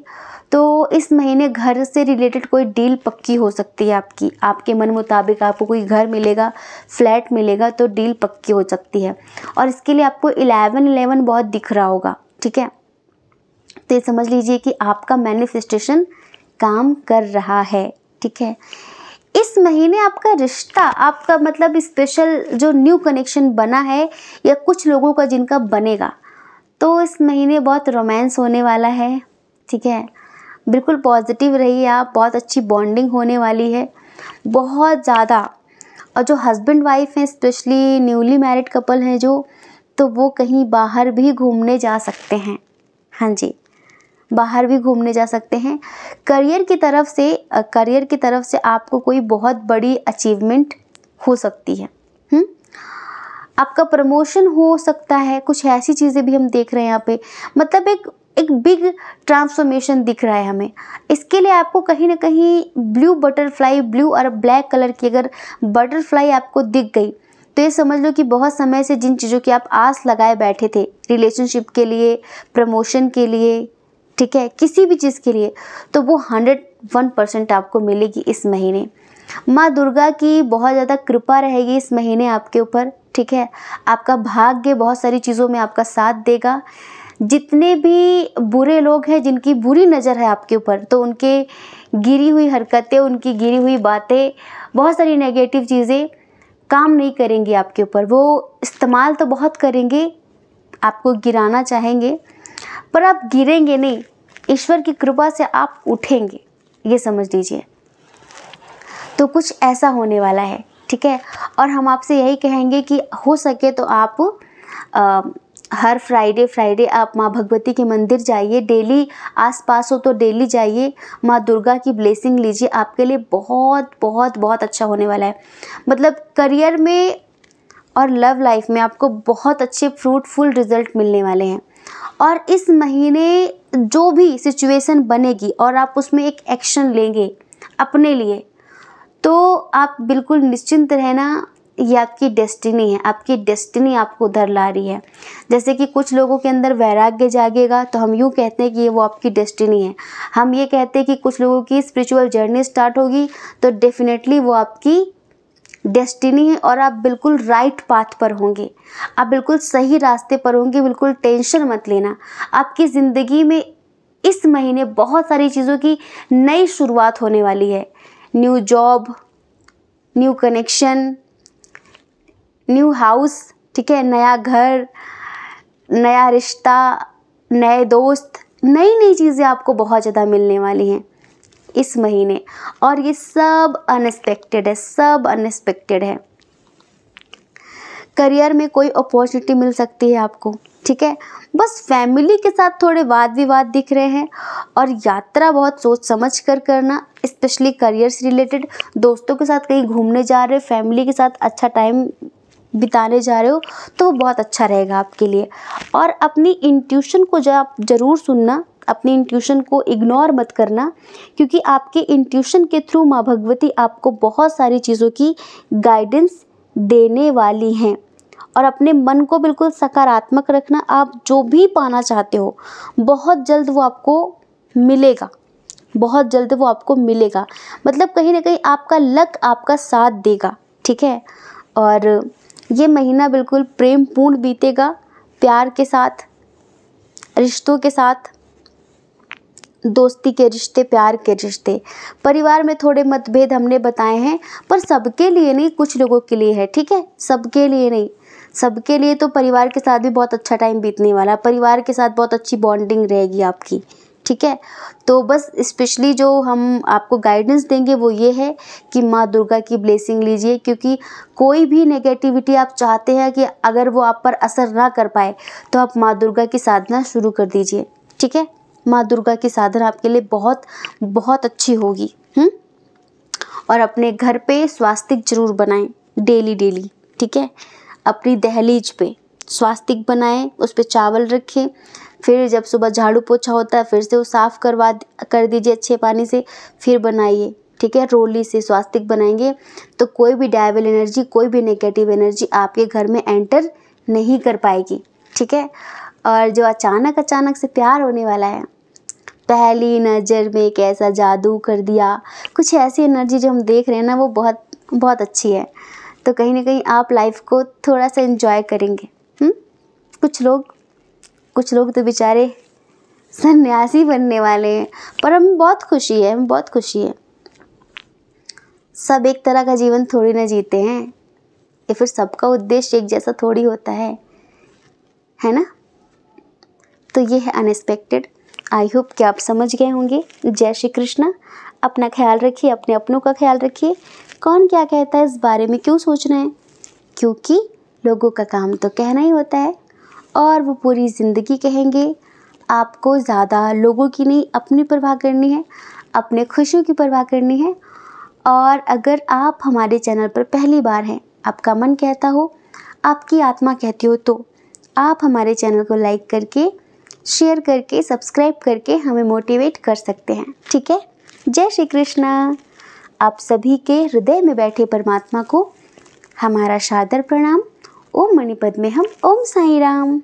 तो इस महीने घर से रिलेटेड कोई डील पक्की हो सकती है आपकी? आपके मन मुताबिक आपको कोई घर मिलेगा फ्लैट मिलेगा तो डील पक्की हो सकती है। और इसके लिए आपको इलेवन इलेवन बहुत दिख रहा होगा, ठीक है? तो ये समझ लीजिए कि आपका मैनिफेस्टेशन काम कर रहा है, ठीक है? इस महीने आपका रिश्ता, आपका मतलब स्पेशल जो न्यू कनेक्शन बना है, या कुछ लोगों का जिनका बनेगा तो इस महीने बहुत रोमांस होने वाला है, ठीक है? बिल्कुल पॉजिटिव रहिए आप, बहुत अच्छी बॉन्डिंग होने वाली है। बहुत ज़्यादा, और जो हस्बैंड वाइफ हैं स्पेशली न्यूली मैरिड कपल हैं जो तो वो कहीं बाहर भी घूमने जा सकते हैं। हाँ जी, बाहर भी घूमने जा सकते हैं। करियर की तरफ़ से करियर की तरफ़ से आपको कोई बहुत बड़ी अचीवमेंट हो सकती है। हुँ? आपका प्रमोशन हो सकता है, कुछ ऐसी चीज़ें भी हम देख रहे हैं यहाँ पे। मतलब एक एक बिग ट्रांसफॉर्मेशन दिख रहा है हमें। इसके लिए आपको कहीं ना कहीं ब्लू बटरफ्लाई ब्लू और ब्लैक कलर की अगर बटरफ्लाई आपको दिख गई तो ये समझ लो कि बहुत समय से जिन चीज़ों की आप आस लगाए बैठे थे रिलेशनशिप के लिए प्रमोशन के लिए, ठीक है, किसी भी चीज़ के लिए तो वो हंड्रेड वन परसेंट आपको मिलेगी इस महीने। माँ दुर्गा की बहुत ज़्यादा कृपा रहेगी इस महीने आपके ऊपर, ठीक है? आपका भाग्य बहुत सारी चीज़ों में आपका साथ देगा। जितने भी बुरे लोग हैं जिनकी बुरी नज़र है आपके ऊपर तो उनके गिरी हुई हरकतें उनकी गिरी हुई बातें बहुत सारी नेगेटिव चीज़ें काम नहीं करेंगी आपके ऊपर। वो इस्तेमाल तो बहुत करेंगे आपको गिराना चाहेंगे पर आप गिरेंगे नहीं ईश्वर की कृपा से आप उठेंगे ये समझ लीजिए। तो कुछ ऐसा होने वाला है ठीक है? और हम आपसे यही कहेंगे कि हो सके तो आप आ, हर फ्राइडे फ्राइडे आप माँ भगवती के मंदिर जाइए, डेली आस पास हो तो डेली जाइए। माँ दुर्गा की ब्लेसिंग लीजिए, आपके लिए बहुत बहुत बहुत अच्छा होने वाला है। मतलब करियर में और लव लाइफ में आपको बहुत अच्छे फ्रूटफुल रिज़ल्ट मिलने वाले हैं। और इस महीने जो भी सिचुएशन बनेगी और आप उसमें एक एक्शन लेंगे अपने लिए तो आप बिल्कुल निश्चिंत रहना ये आपकी डेस्टिनी है। आपकी डेस्टिनी आपको उधर ला रही है। जैसे कि कुछ लोगों के अंदर वैराग्य जागेगा तो हम यूँ कहते हैं कि ये वो आपकी डेस्टिनी है। हम ये कहते हैं कि कुछ लोगों की स्पिरिचुअल जर्नी स्टार्ट होगी तो डेफिनेटली वो आपकी डेस्टिनी है और आप बिल्कुल राइट पाथ पर होंगे। आप बिल्कुल सही रास्ते पर होंगे, बिल्कुल टेंशन मत लेना। आपकी ज़िंदगी में इस महीने बहुत सारी चीज़ों की नई शुरुआत होने वाली है। New job new connection new house, ठीक है, नया घर, नया रिश्ता, नए दोस्त नई नई चीज़ें आपको बहुत ज़्यादा मिलने वाली हैं इस महीने। और ये सब अनएक्सपेक्टेड है, सब अनएक्सपेक्टेड है। करियर में कोई अपॉर्चुनिटी मिल सकती है आपको, ठीक है? बस फैमिली के साथ थोड़े वाद विवाद दिख रहे हैं और यात्रा बहुत सोच समझ कर करना स्पेशली करियर से रिलेटेड दोस्तों के साथ कहीं घूमने जा रहे फैमिली के साथ अच्छा टाइम बिताने जा रहे हो तो वो बहुत अच्छा रहेगा आपके लिए। और अपनी इंट्यूशन को जो आप ज़रूर सुनना, अपनी इंट्यूशन को इग्नोर मत करना, क्योंकि आपके इंट्यूशन के थ्रू माँ भगवती आपको बहुत सारी चीज़ों की गाइडेंस देने वाली हैं। और अपने मन को बिल्कुल सकारात्मक रखना, आप जो भी पाना चाहते हो, बहुत जल्द वो आपको मिलेगा। बहुत जल्द वो आपको मिलेगा। मतलब कहीं ना कहीं आपका लक आपका साथ देगा, ठीक है? और ये महीना बिल्कुल प्रेम पूर्ण बीतेगा, प्यार के साथ, रिश्तों के साथ, दोस्ती के रिश्ते, प्यार के रिश्ते। परिवार में थोड़े मतभेद हमने बताए हैं, पर सबके लिए नहीं, कुछ लोगों के लिए है, ठीक है? सबके लिए नहीं। सबके लिए तो परिवार के साथ भी बहुत अच्छा टाइम बीतने वाला परिवार के साथ बहुत अच्छी बॉन्डिंग रहेगी आपकी। ठीक है? तो बस स्पेशली जो हम आपको गाइडेंस देंगे वो ये है कि माँ दुर्गा की ब्लेसिंग लीजिए, क्योंकि कोई भी नेगेटिविटी आप चाहते हैं कि अगर वो आप पर असर ना कर पाए तो आप माँ दुर्गा की साधना शुरू कर दीजिए। ठीक है? माँ दुर्गा की साधना आपके लिए बहुत बहुत अच्छी होगी। हम्म और अपने घर पे स्वास्तिक ज़रूर बनाएँ डेली डेली ठीक है? अपनी दहलीज पे स्वास्तिक बनाएँ, उस पर चावल रखें फिर जब सुबह झाड़ू पोछा होता है, फिर से वो साफ़ करवा कर दीजिए अच्छे पानी से, फिर बनाइए, ठीक है? रोली से स्वास्तिक बनाएँगे। तो कोई भी डायबल एनर्जी, कोई भी नेगेटिव एनर्जी आपके घर में एंटर नहीं कर पाएगी, ठीक है? और जो अचानक अचानक से प्यार होने वाला है, पहली नज़र में एक ऐसा जादू कर दिया, कुछ ऐसी एनर्जी जो हम देख रहे हैं ना, वो बहुत बहुत अच्छी है। तो कहीं ना कहीं आप लाइफ को थोड़ा सा इन्जॉय करेंगे हुँ? कुछ लोग कुछ लोग तो बेचारे सन्यासी बनने वाले हैं। पर हमें बहुत खुशी है, हमें बहुत खुशी है। सब एक तरह का जीवन थोड़ी ना जीते हैं। या फिर सबका उद्देश्य एक जैसा थोड़ी होता है। है ना? तो ये है अनएक्सपेक्टेड आई होप कि आप समझ गए होंगे। जय श्री कृष्णा। अपना ख्याल रखिए, अपने अपनों का ख्याल रखिए। कौन क्या कहता है, इस बारे में क्यों सोच रहे हैं? क्योंकि लोगों का काम तो कहना ही होता है। और वो पूरी ज़िंदगी कहेंगे। आपको ज़्यादा लोगों की नहीं, अपनी परवाह करनी है, अपने खुशियों की परवाह करनी है। और अगर आप हमारे चैनल पर पहली बार हैं, आपका मन कहता हो, आपकी आत्मा कहती हो तो आप हमारे चैनल को लाइक करके, शेयर करके, सब्सक्राइब करके हमें मोटिवेट कर सकते हैं। ठीक है? जय श्री कृष्णा। आप सभी के हृदय में बैठे परमात्मा को हमारा सादर प्रणाम। ओम मणिपद में हम ओम साई राम।